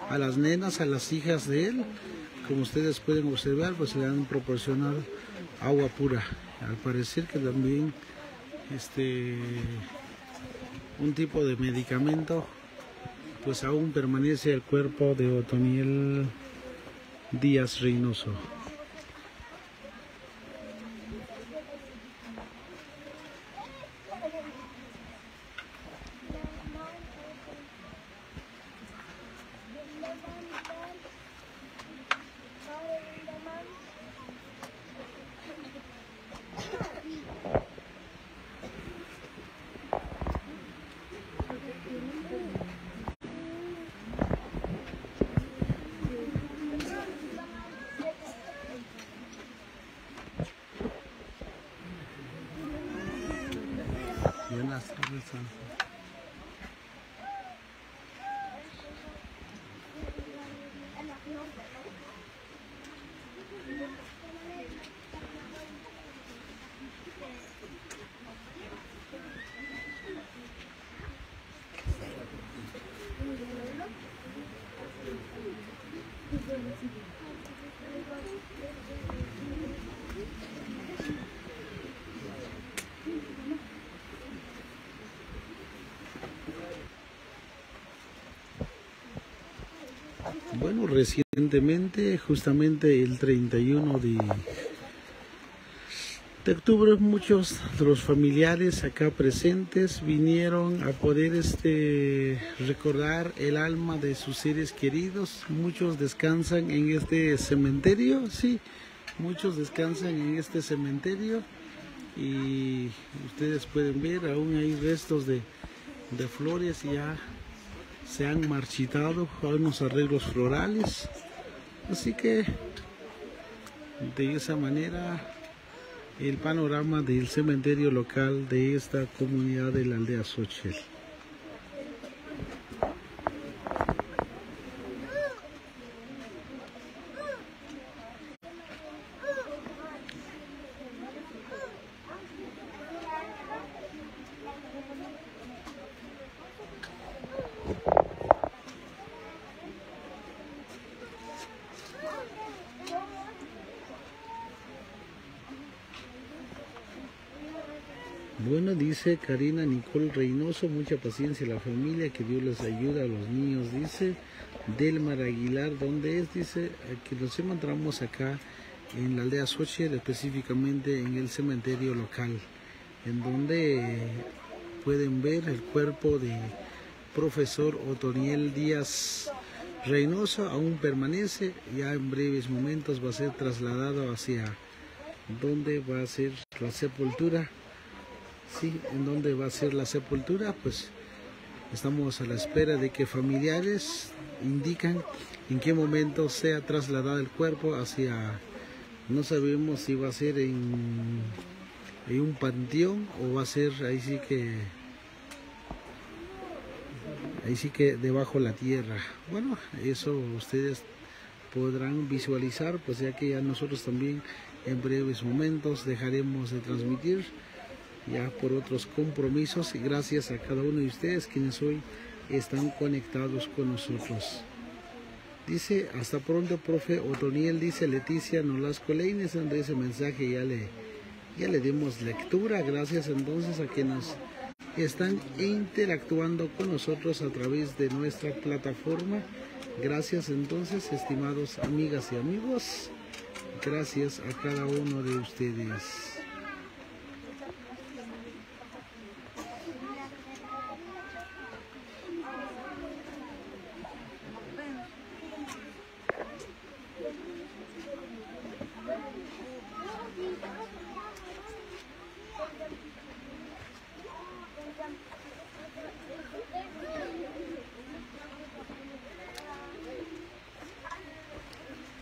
a, las nenas, a las hijas de él. Como ustedes pueden observar, pues le han proporcionado agua pura. Al parecer que también este un tipo de medicamento pues aún permanece el cuerpo de Otoniel Díaz Reynoso. Buenas tardes. Bueno, recientemente, justamente el 31 de, octubre, muchos de los familiares acá presentes vinieron a poder este, recordar el alma de sus seres queridos. Muchos descansan en este cementerio, sí, muchos descansan en este cementerio y ustedes pueden ver, aún hay restos de, de flores ya se han marchitado unos arreglos florales así que de esa manera el panorama del cementerio local de esta comunidad de la aldea Xochitl. Bueno, Karina Nicole Reynoso, mucha paciencia la familia, que Dios les ayuda a los niños, dice. Delmar Aguilar, ¿dónde es? Dice que nos encontramos acá en la aldea Xochitl, específicamente en el cementerio local, en donde pueden ver el cuerpo de profesor Otoniel Díaz Reynoso, aún permanece, ya en breves momentos va a ser trasladado hacia donde va a ser la sepultura. Sí, en donde va a ser la sepultura, pues estamos a la espera de que familiares indican en qué momento sea trasladado el cuerpo hacia, no sabemos si va a ser en, en un panteón o va a ser ahí sí que, ahí sí que debajo la tierra. Bueno, eso ustedes podrán visualizar, pues ya que ya nosotros también en breves momentos dejaremos de transmitir ya por otros compromisos y gracias a cada uno de ustedes quienes hoy están conectados con nosotros. Dice, hasta pronto, profe Otoniel, dice Leticia Nolasco Leines, donde ese mensaje ya le, ya le dimos lectura. Gracias entonces a quienes están interactuando con nosotros a través de nuestra plataforma. Gracias entonces, estimados amigas y amigos. Gracias a cada uno de ustedes.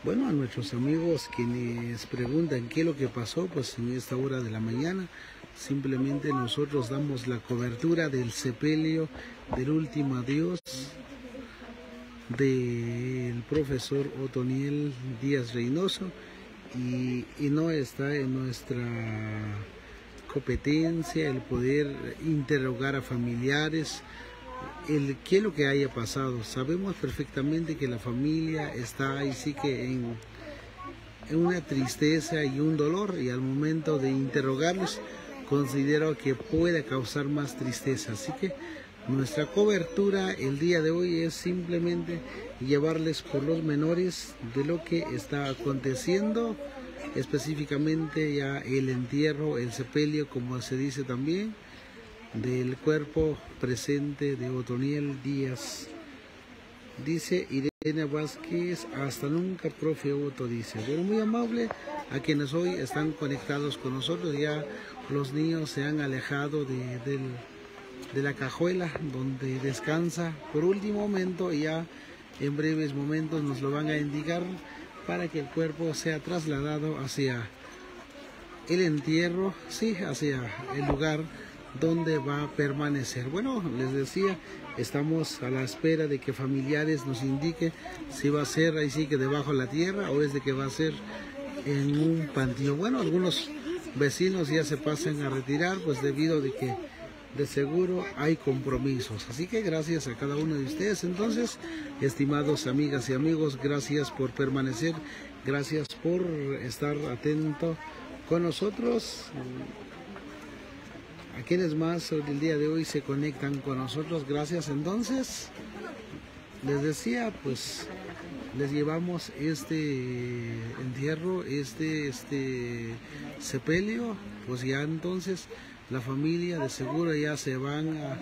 Bueno, a nuestros amigos quienes preguntan qué es lo que pasó, pues en esta hora de la mañana, simplemente nosotros damos la cobertura del sepelio del último adiós del profesor Otoniel Díaz Reynoso y, no está en nuestra competencia el poder interrogar a familiares, el qué es lo que haya pasado. Sabemos perfectamente que la familia está ahí sí que en, una tristeza y un dolor y al momento de interrogarlos considero que puede causar más tristeza. Así que nuestra cobertura el día de hoy es simplemente llevarles por los menores de lo que está aconteciendo, específicamente ya el entierro, el sepelio, como se dice también del cuerpo presente de Otoniel Díaz. Dice Irene Vázquez, hasta nunca, profe Otto, dice. Bueno, muy amable a quienes hoy están conectados con nosotros. Ya los niños se han alejado de, del, de la cajuela donde descansa por último momento y ya en breves momentos nos lo van a indicar para que el cuerpo sea trasladado hacia el entierro, sí, hacia el lugar dónde va a permanecer. Bueno, les decía, estamos a la espera de que familiares nos indiquen si va a ser ahí sí que debajo de la tierra o es de que va a ser en un panteón. Bueno, algunos vecinos ya se pasan a retirar pues debido de que de seguro hay compromisos. Así que gracias a cada uno de ustedes. Entonces, estimados amigas y amigos, gracias por permanecer, gracias por estar atento con nosotros a quienes más el día de hoy se conectan con nosotros. Gracias entonces. Les decía, pues les llevamos este entierro, este, este sepelio, pues ya entonces la familia de seguro ya se van a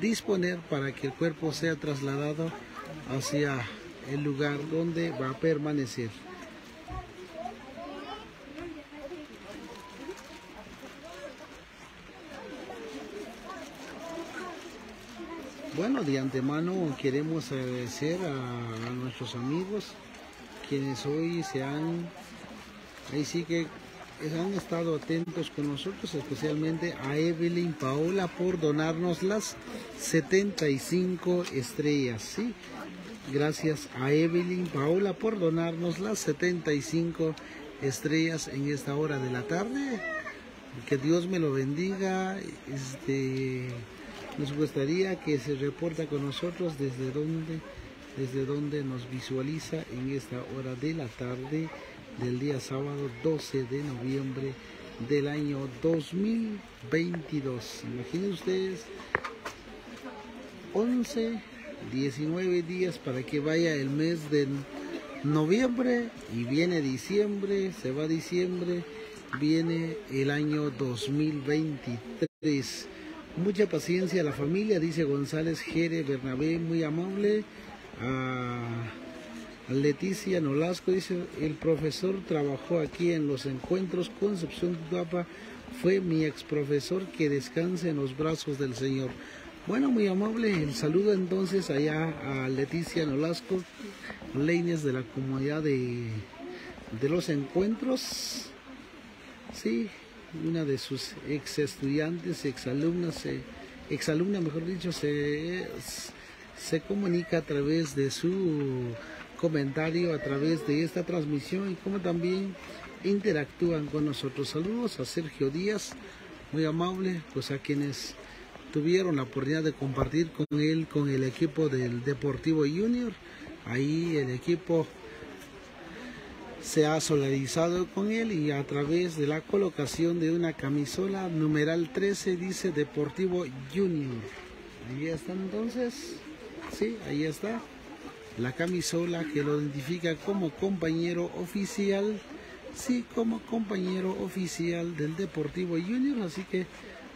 disponer para que el cuerpo sea trasladado hacia el lugar donde va a permanecer. Bueno, de antemano queremos agradecer a, nuestros amigos quienes hoy se han, ahí sí que han estado atentos con nosotros, especialmente a Evelyn Paola por donarnos las 75 estrellas, ¿sí? Gracias a Evelyn Paola por donarnos las 75 estrellas en esta hora de la tarde. Que Dios me lo bendiga. Este nos gustaría que se reporta con nosotros desde donde, desde donde nos visualiza en esta hora de la tarde del día sábado 12 de noviembre del año 2022. Imaginen ustedes, 11, 19 días para que vaya el mes de noviembre y viene diciembre, se va diciembre, viene el año 2023. Mucha paciencia a la familia, dice González Jere Bernabé, muy amable. A Leticia Nolasco dice, el profesor trabajó aquí en los encuentros Concepción Tuapa, fue mi ex profesor que descanse en los brazos del Señor. Bueno, muy amable, el saludo entonces allá a Leticia Nolasco, Leines de la comunidad de, de los encuentros. Sí, una de sus ex estudiantes, ex alumnas, ex alumna mejor dicho, se, se comunica a través de su comentario, a través de esta transmisión y como también interactúan con nosotros. Saludos a Sergio Díaz, muy amable, pues a quienes tuvieron la oportunidad de compartir con él, con el equipo del Deportivo Junior. Ahí el equipo se ha solidarizado con él y a través de la colocación de una camisola numeral 13 dice Deportivo Junior. Ahí está entonces, sí, ahí está la camisola que lo identifica como compañero oficial, sí, como compañero oficial del Deportivo Junior, así que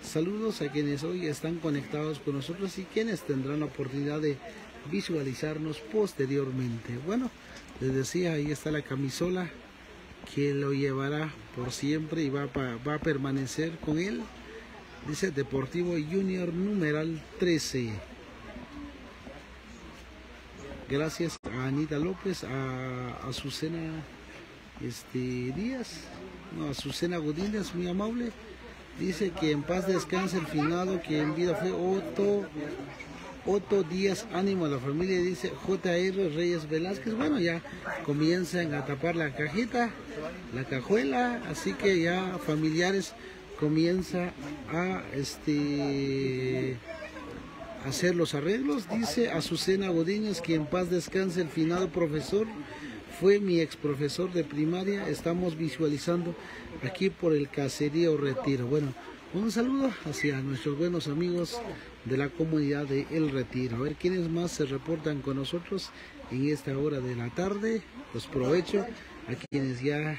Saludos a quienes hoy están conectados con nosotros y quienes tendrán la oportunidad de visualizarnos posteriormente. Bueno, les decía, ahí está la camisola que lo llevará por siempre y va, va a permanecer con él. Dice Deportivo Junior numeral 13. Gracias a Anita López, a Azucena este, Díaz, no, a Azucena Godínez, muy amable Dice que en paz descanse el finado, que en vida fue Otto, Otto Díaz, ánimo a la familia, dice JR Reyes Velázquez. Bueno, ya comienzan a tapar la cajita, la cajuela, así que ya familiares comienza a este hacer los arreglos. Dice Azucena Godínez que en paz descanse el finado profesor fue mi ex profesor de primaria. Estamos visualizando aquí por el caserío Retiro. Bueno, un saludo hacia nuestros buenos amigos de la comunidad de El Retiro. A ver quiénes más se reportan con nosotros en esta hora de la tarde. Los provecho a quienes ya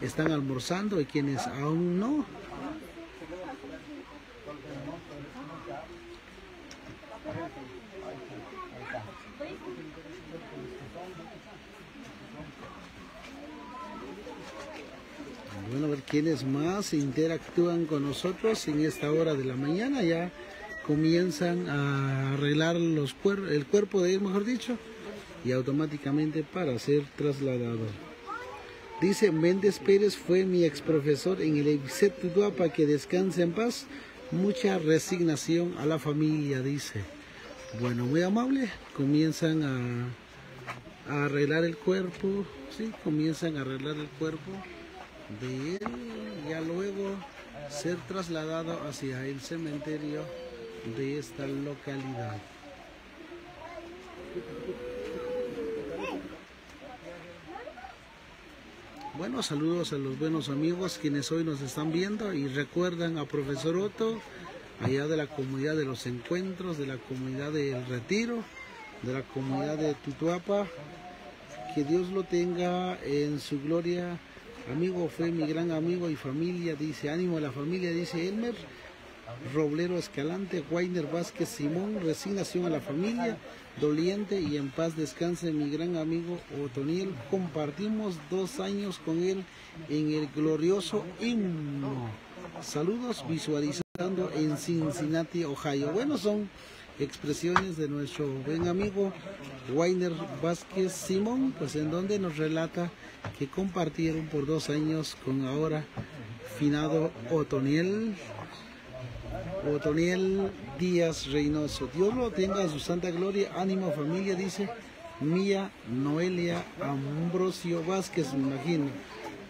están almorzando y quienes aún no. Bueno, a ver quiénes más interactúan con nosotros en esta hora de la mañana. Ya comienzan a arreglar los el cuerpo de él, mejor dicho, y automáticamente para ser trasladado. Dice Méndez Pérez fue mi ex profesor en el EBICET Tutuapa, que descanse en paz. Mucha resignación a la familia, dice. Bueno, muy amable. Comienzan a, a arreglar el cuerpo. Sí, comienzan a arreglar el cuerpo de él y a luego ser trasladado hacia el cementerio de esta localidad. Bueno, saludos a los buenos amigos quienes hoy nos están viendo y recuerdan a profesor Otto, allá de la comunidad de los encuentros, de la comunidad del retiro, de la comunidad de Tutuapa, que Dios lo tenga en su gloria Amigo fue mi gran amigo y familia, dice, ánimo a la familia, dice Elmer. Roblero Escalante, Wainer Vázquez Simón, resignación a la familia, doliente y en paz descanse mi gran amigo Otoniel. Compartimos dos años con él en el glorioso himno. Saludos visualizando en Cincinnati, Ohio. Bueno, son expresiones de nuestro buen amigo Wainer Vázquez Simón, pues en donde nos relata que compartieron por dos años con ahora finado Otoniel, Otoniel Díaz Reynoso. Dios lo tenga en su santa gloria, ánimo familia, dice Mía Noelia Ambrosio Vázquez, me imagino.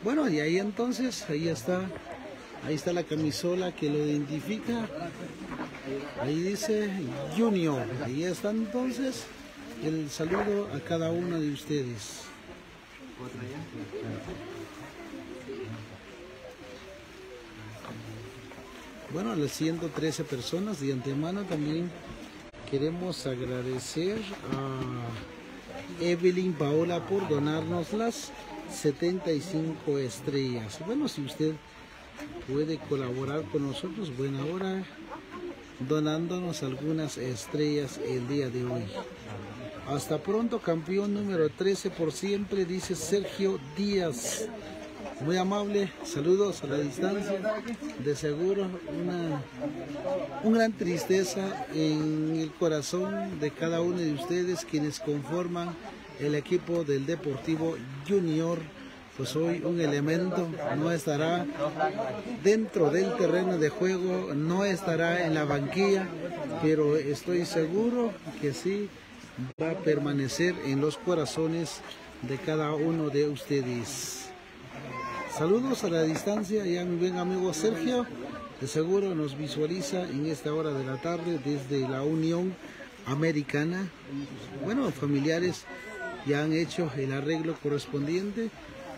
Bueno, y ahí entonces, ahí está, ahí está la camisola que lo identifica. Ahí dice Junior. Ahí está entonces el saludo a cada uno de ustedes. Bueno, a las 113 personas de antemano también queremos agradecer a Evelyn Paola por donarnos las 75 estrellas. Bueno, si usted puede colaborar con nosotros, buena hora, donándonos algunas estrellas el día de hoy. Hasta pronto, campeón número 13 por siempre, dice Sergio Díaz. Muy amable, saludos a la distancia. De seguro, una, gran tristeza en el corazón de cada uno de ustedes quienes conforman el equipo del Deportivo Junior. Pues hoy un elemento no estará dentro del terreno de juego, no estará en la banquilla, pero estoy seguro que sí va a permanecer en los corazones de cada uno de ustedes. Saludos a la distancia y a mi buen amigo Sergio, de seguro nos visualiza en esta hora de la tarde desde la Unión Americana. Bueno, familiares ya han hecho el arreglo correspondiente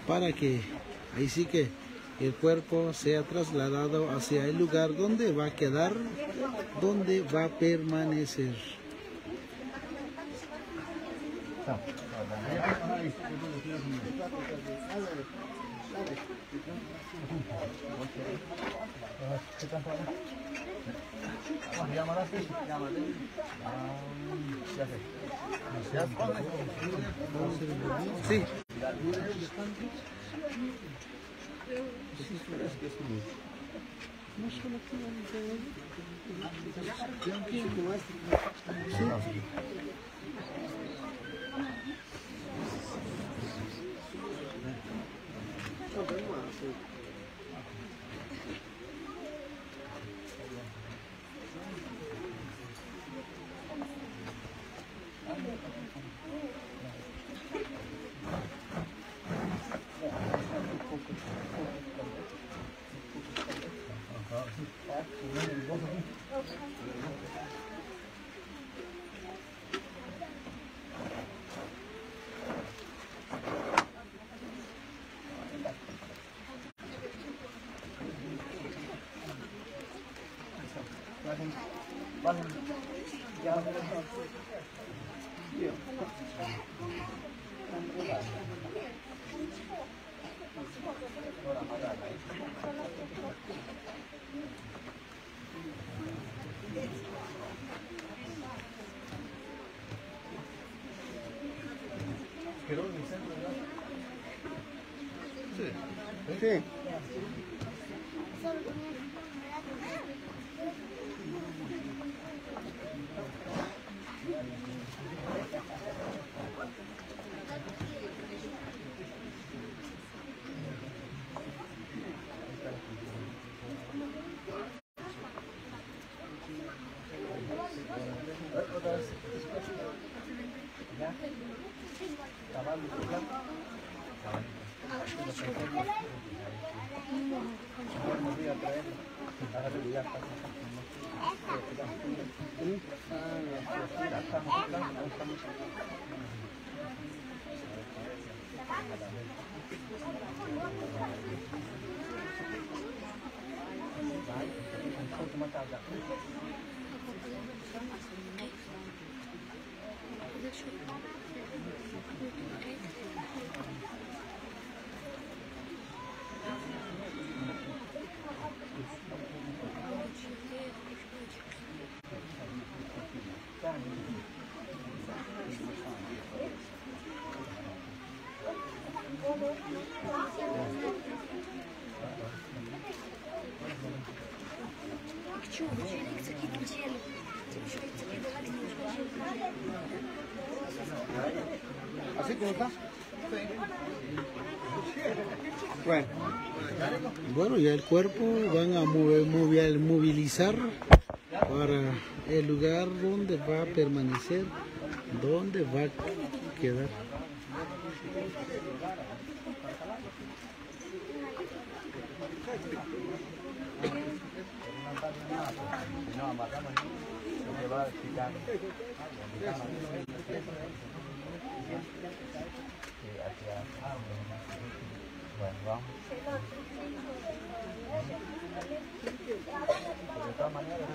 para que ahí sí que el cuerpo sea trasladado hacia el lugar donde va a quedar, donde va a permanecer. Sí. Okay. Sí. ¿Así como está? Bueno. Bueno, ya el cuerpo van a mover- movilizar para el lugar donde va a permanecer, donde va a quedar. Bueno, vamos. De todas maneras,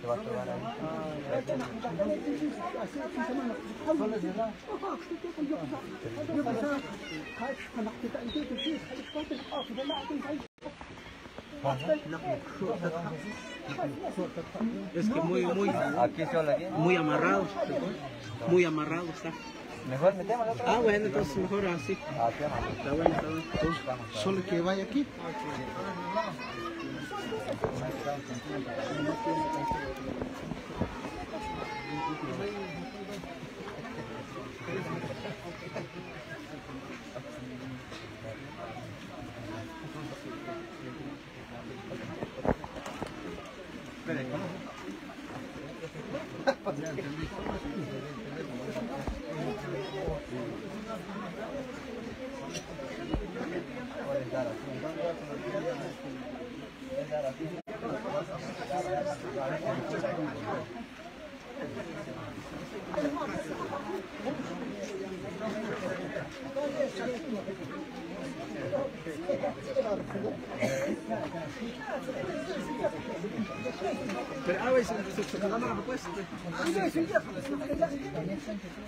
te va a quedar ahí. Es que muy, muy, muy amarrado. Muy amarrado está. Mejor metémoslo. Ah, bueno, entonces mejor así. Aquí vamos. Está bueno, está bueno. Solo que vaya aquí. Pero, ah, güey, se, se, se la mano, pues.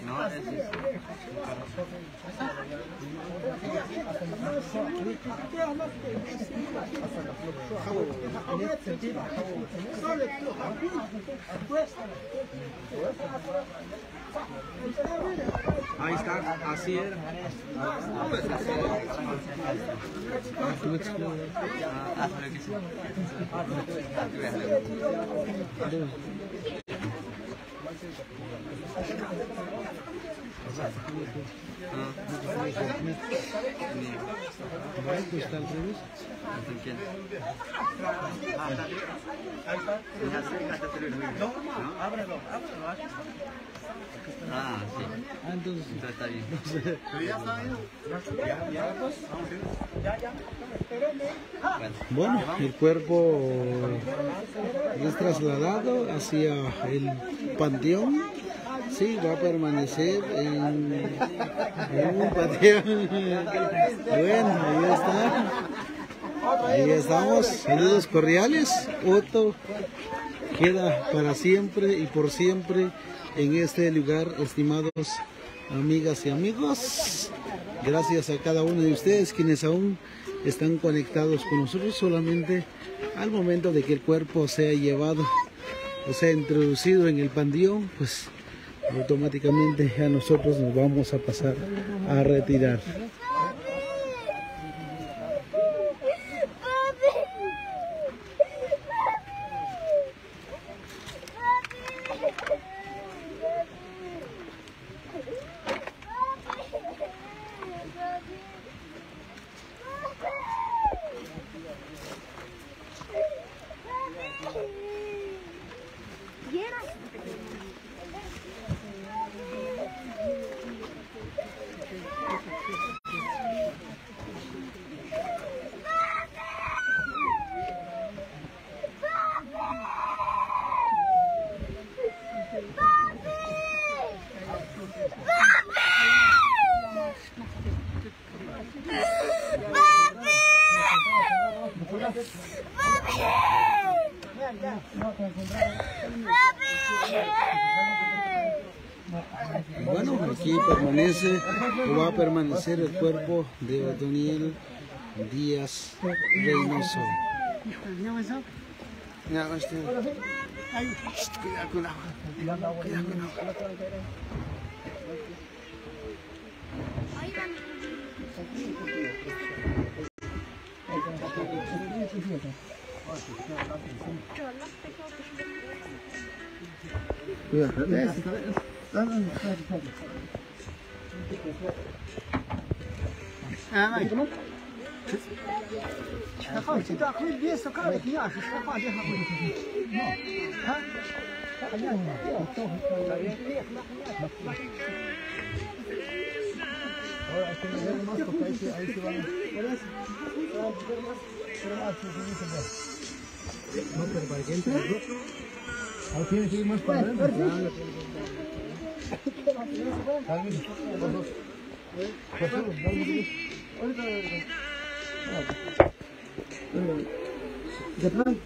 No, es Ahí está, así era. Ah, sí. Ah, entonces. Entonces está bien. Bueno, el cuerpo es trasladado hacia el panteón. Sí, va a permanecer en, un panteón. Bueno, ahí está. Ahí estamos. Saludos cordiales. Otto queda para siempre y por siempre en este lugar, estimados amigas y amigos. Gracias a cada uno de ustedes quienes aún están conectados con nosotros solamente al momento de que el cuerpo sea llevado o sea introducido en el panteón, pues automáticamente a nosotros nos vamos a pasar a retirar. Bueno, aquí permanece o permanecer el cuerpo de Otoniel Díaz Reynoso. Ya, este. Shh, Cuidado con agua. Cuidado con agua. Cuidado. 哎，你怎么？吃好几大口别是干的，你要是吃好几还会孬，啊？哎呀，都都 Thank you. زمان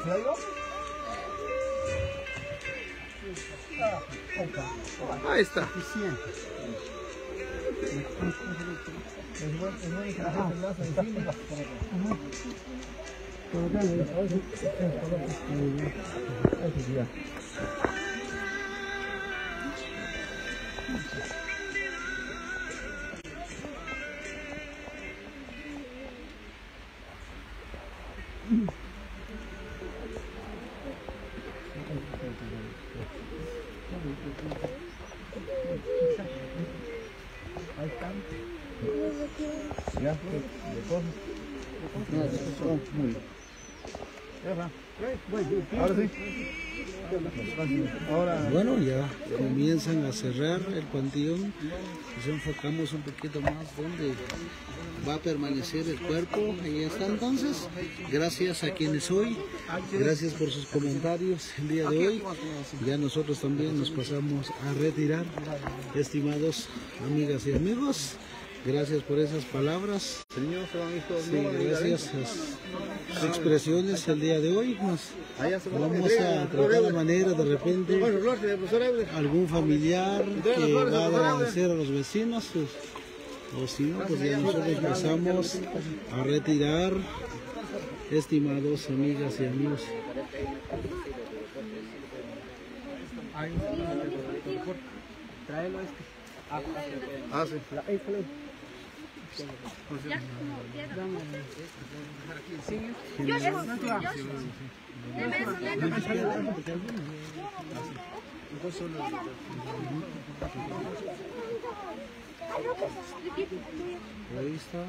Gracias. Ahí está. Bueno, ya comienzan a cerrar el panteón. Nos enfocamos un poquito más donde va a permanecer el cuerpo. Ahí está entonces. Gracias a quienes hoy, gracias por sus comentarios el día de hoy. Ya nosotros también nos pasamos a retirar, estimados amigas y amigos. Gracias por esas palabras. Sí, gracias a sus expresiones el día de hoy. Nos vamos a tratar de manera de repente algún familiar que va a agradecer a los vecinos. sus- o si no, pues ya nosotros empezamos a retirar, estimados amigas y amigos. Ahí está.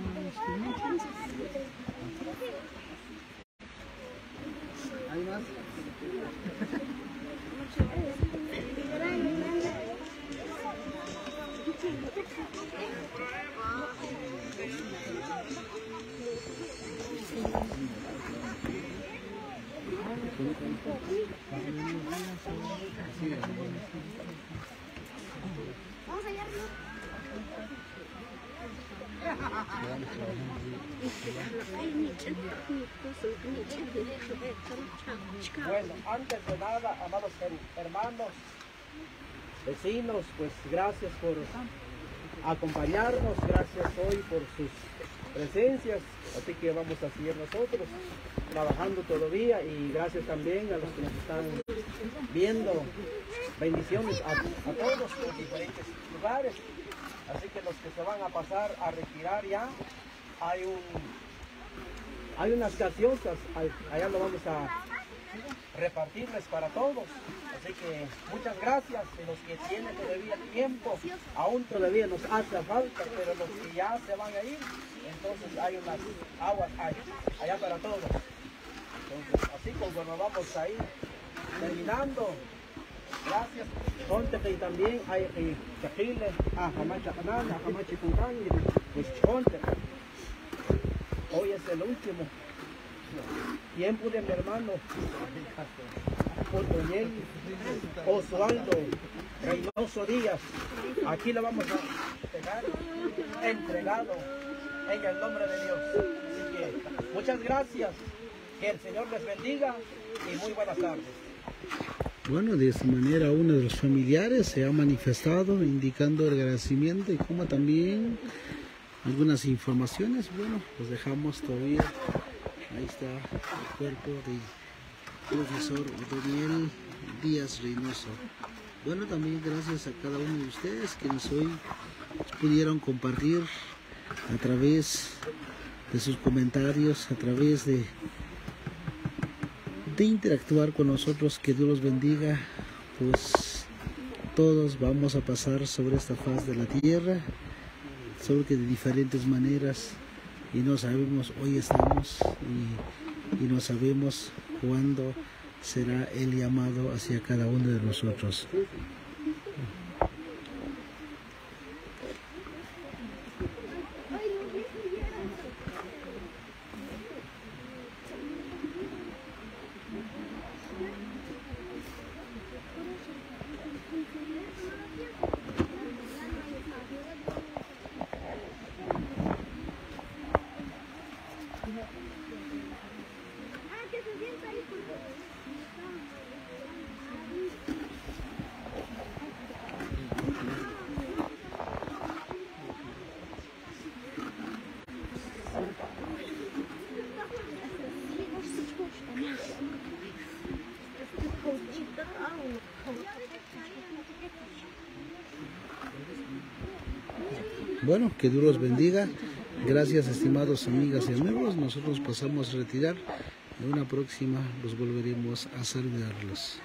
Bueno, antes de nada, amados her- hermanos, vecinos, pues gracias por acompañarnos, gracias hoy por sus presencias, así que vamos a seguir nosotros trabajando todavía y gracias también a los que nos están viendo, bendiciones a, todos en diferentes lugares, así que los que se van a pasar a retirar ya, hay un hay unas gaseosas, allá lo vamos a repartirles para todos. Así que muchas gracias. Y los que tienen todavía tiempo, aún todavía nos hace falta, pero los que ya se van a ir, entonces hay unas aguas ahí, allá para todos. Entonces, así conforme vamos a ir terminando. Gracias. Ponte que también hay que chajile, a jamacha canana, jamacha cuncani, pues. Hoy es el último tiempo de mi hermano Otoniel Osvaldo Reynoso Díaz. Aquí le vamos a pegar entregado en el nombre de Dios. Así que muchas gracias. Que el Señor les bendiga y muy buenas tardes. Bueno, de esta manera uno de los familiares se ha manifestado indicando el agradecimiento y como también algunas informaciones. Bueno, pues dejamos todavía, ahí está el cuerpo de profesor Daniel Díaz Reynoso. Bueno, también gracias a cada uno de ustedes que nos hoy pudieron compartir a través de sus comentarios, a través de, de interactuar con nosotros. Que Dios los bendiga. Pues todos vamos a pasar sobre esta faz de la tierra, solo que de diferentes maneras y no sabemos, hoy estamos y, y no sabemos cuándo será el llamado hacia cada uno de nosotros. Bueno, que Dios los bendiga. Gracias, estimados amigas y amigos. Nosotros pasamos a retirar. De una próxima los volveremos a saludarlos.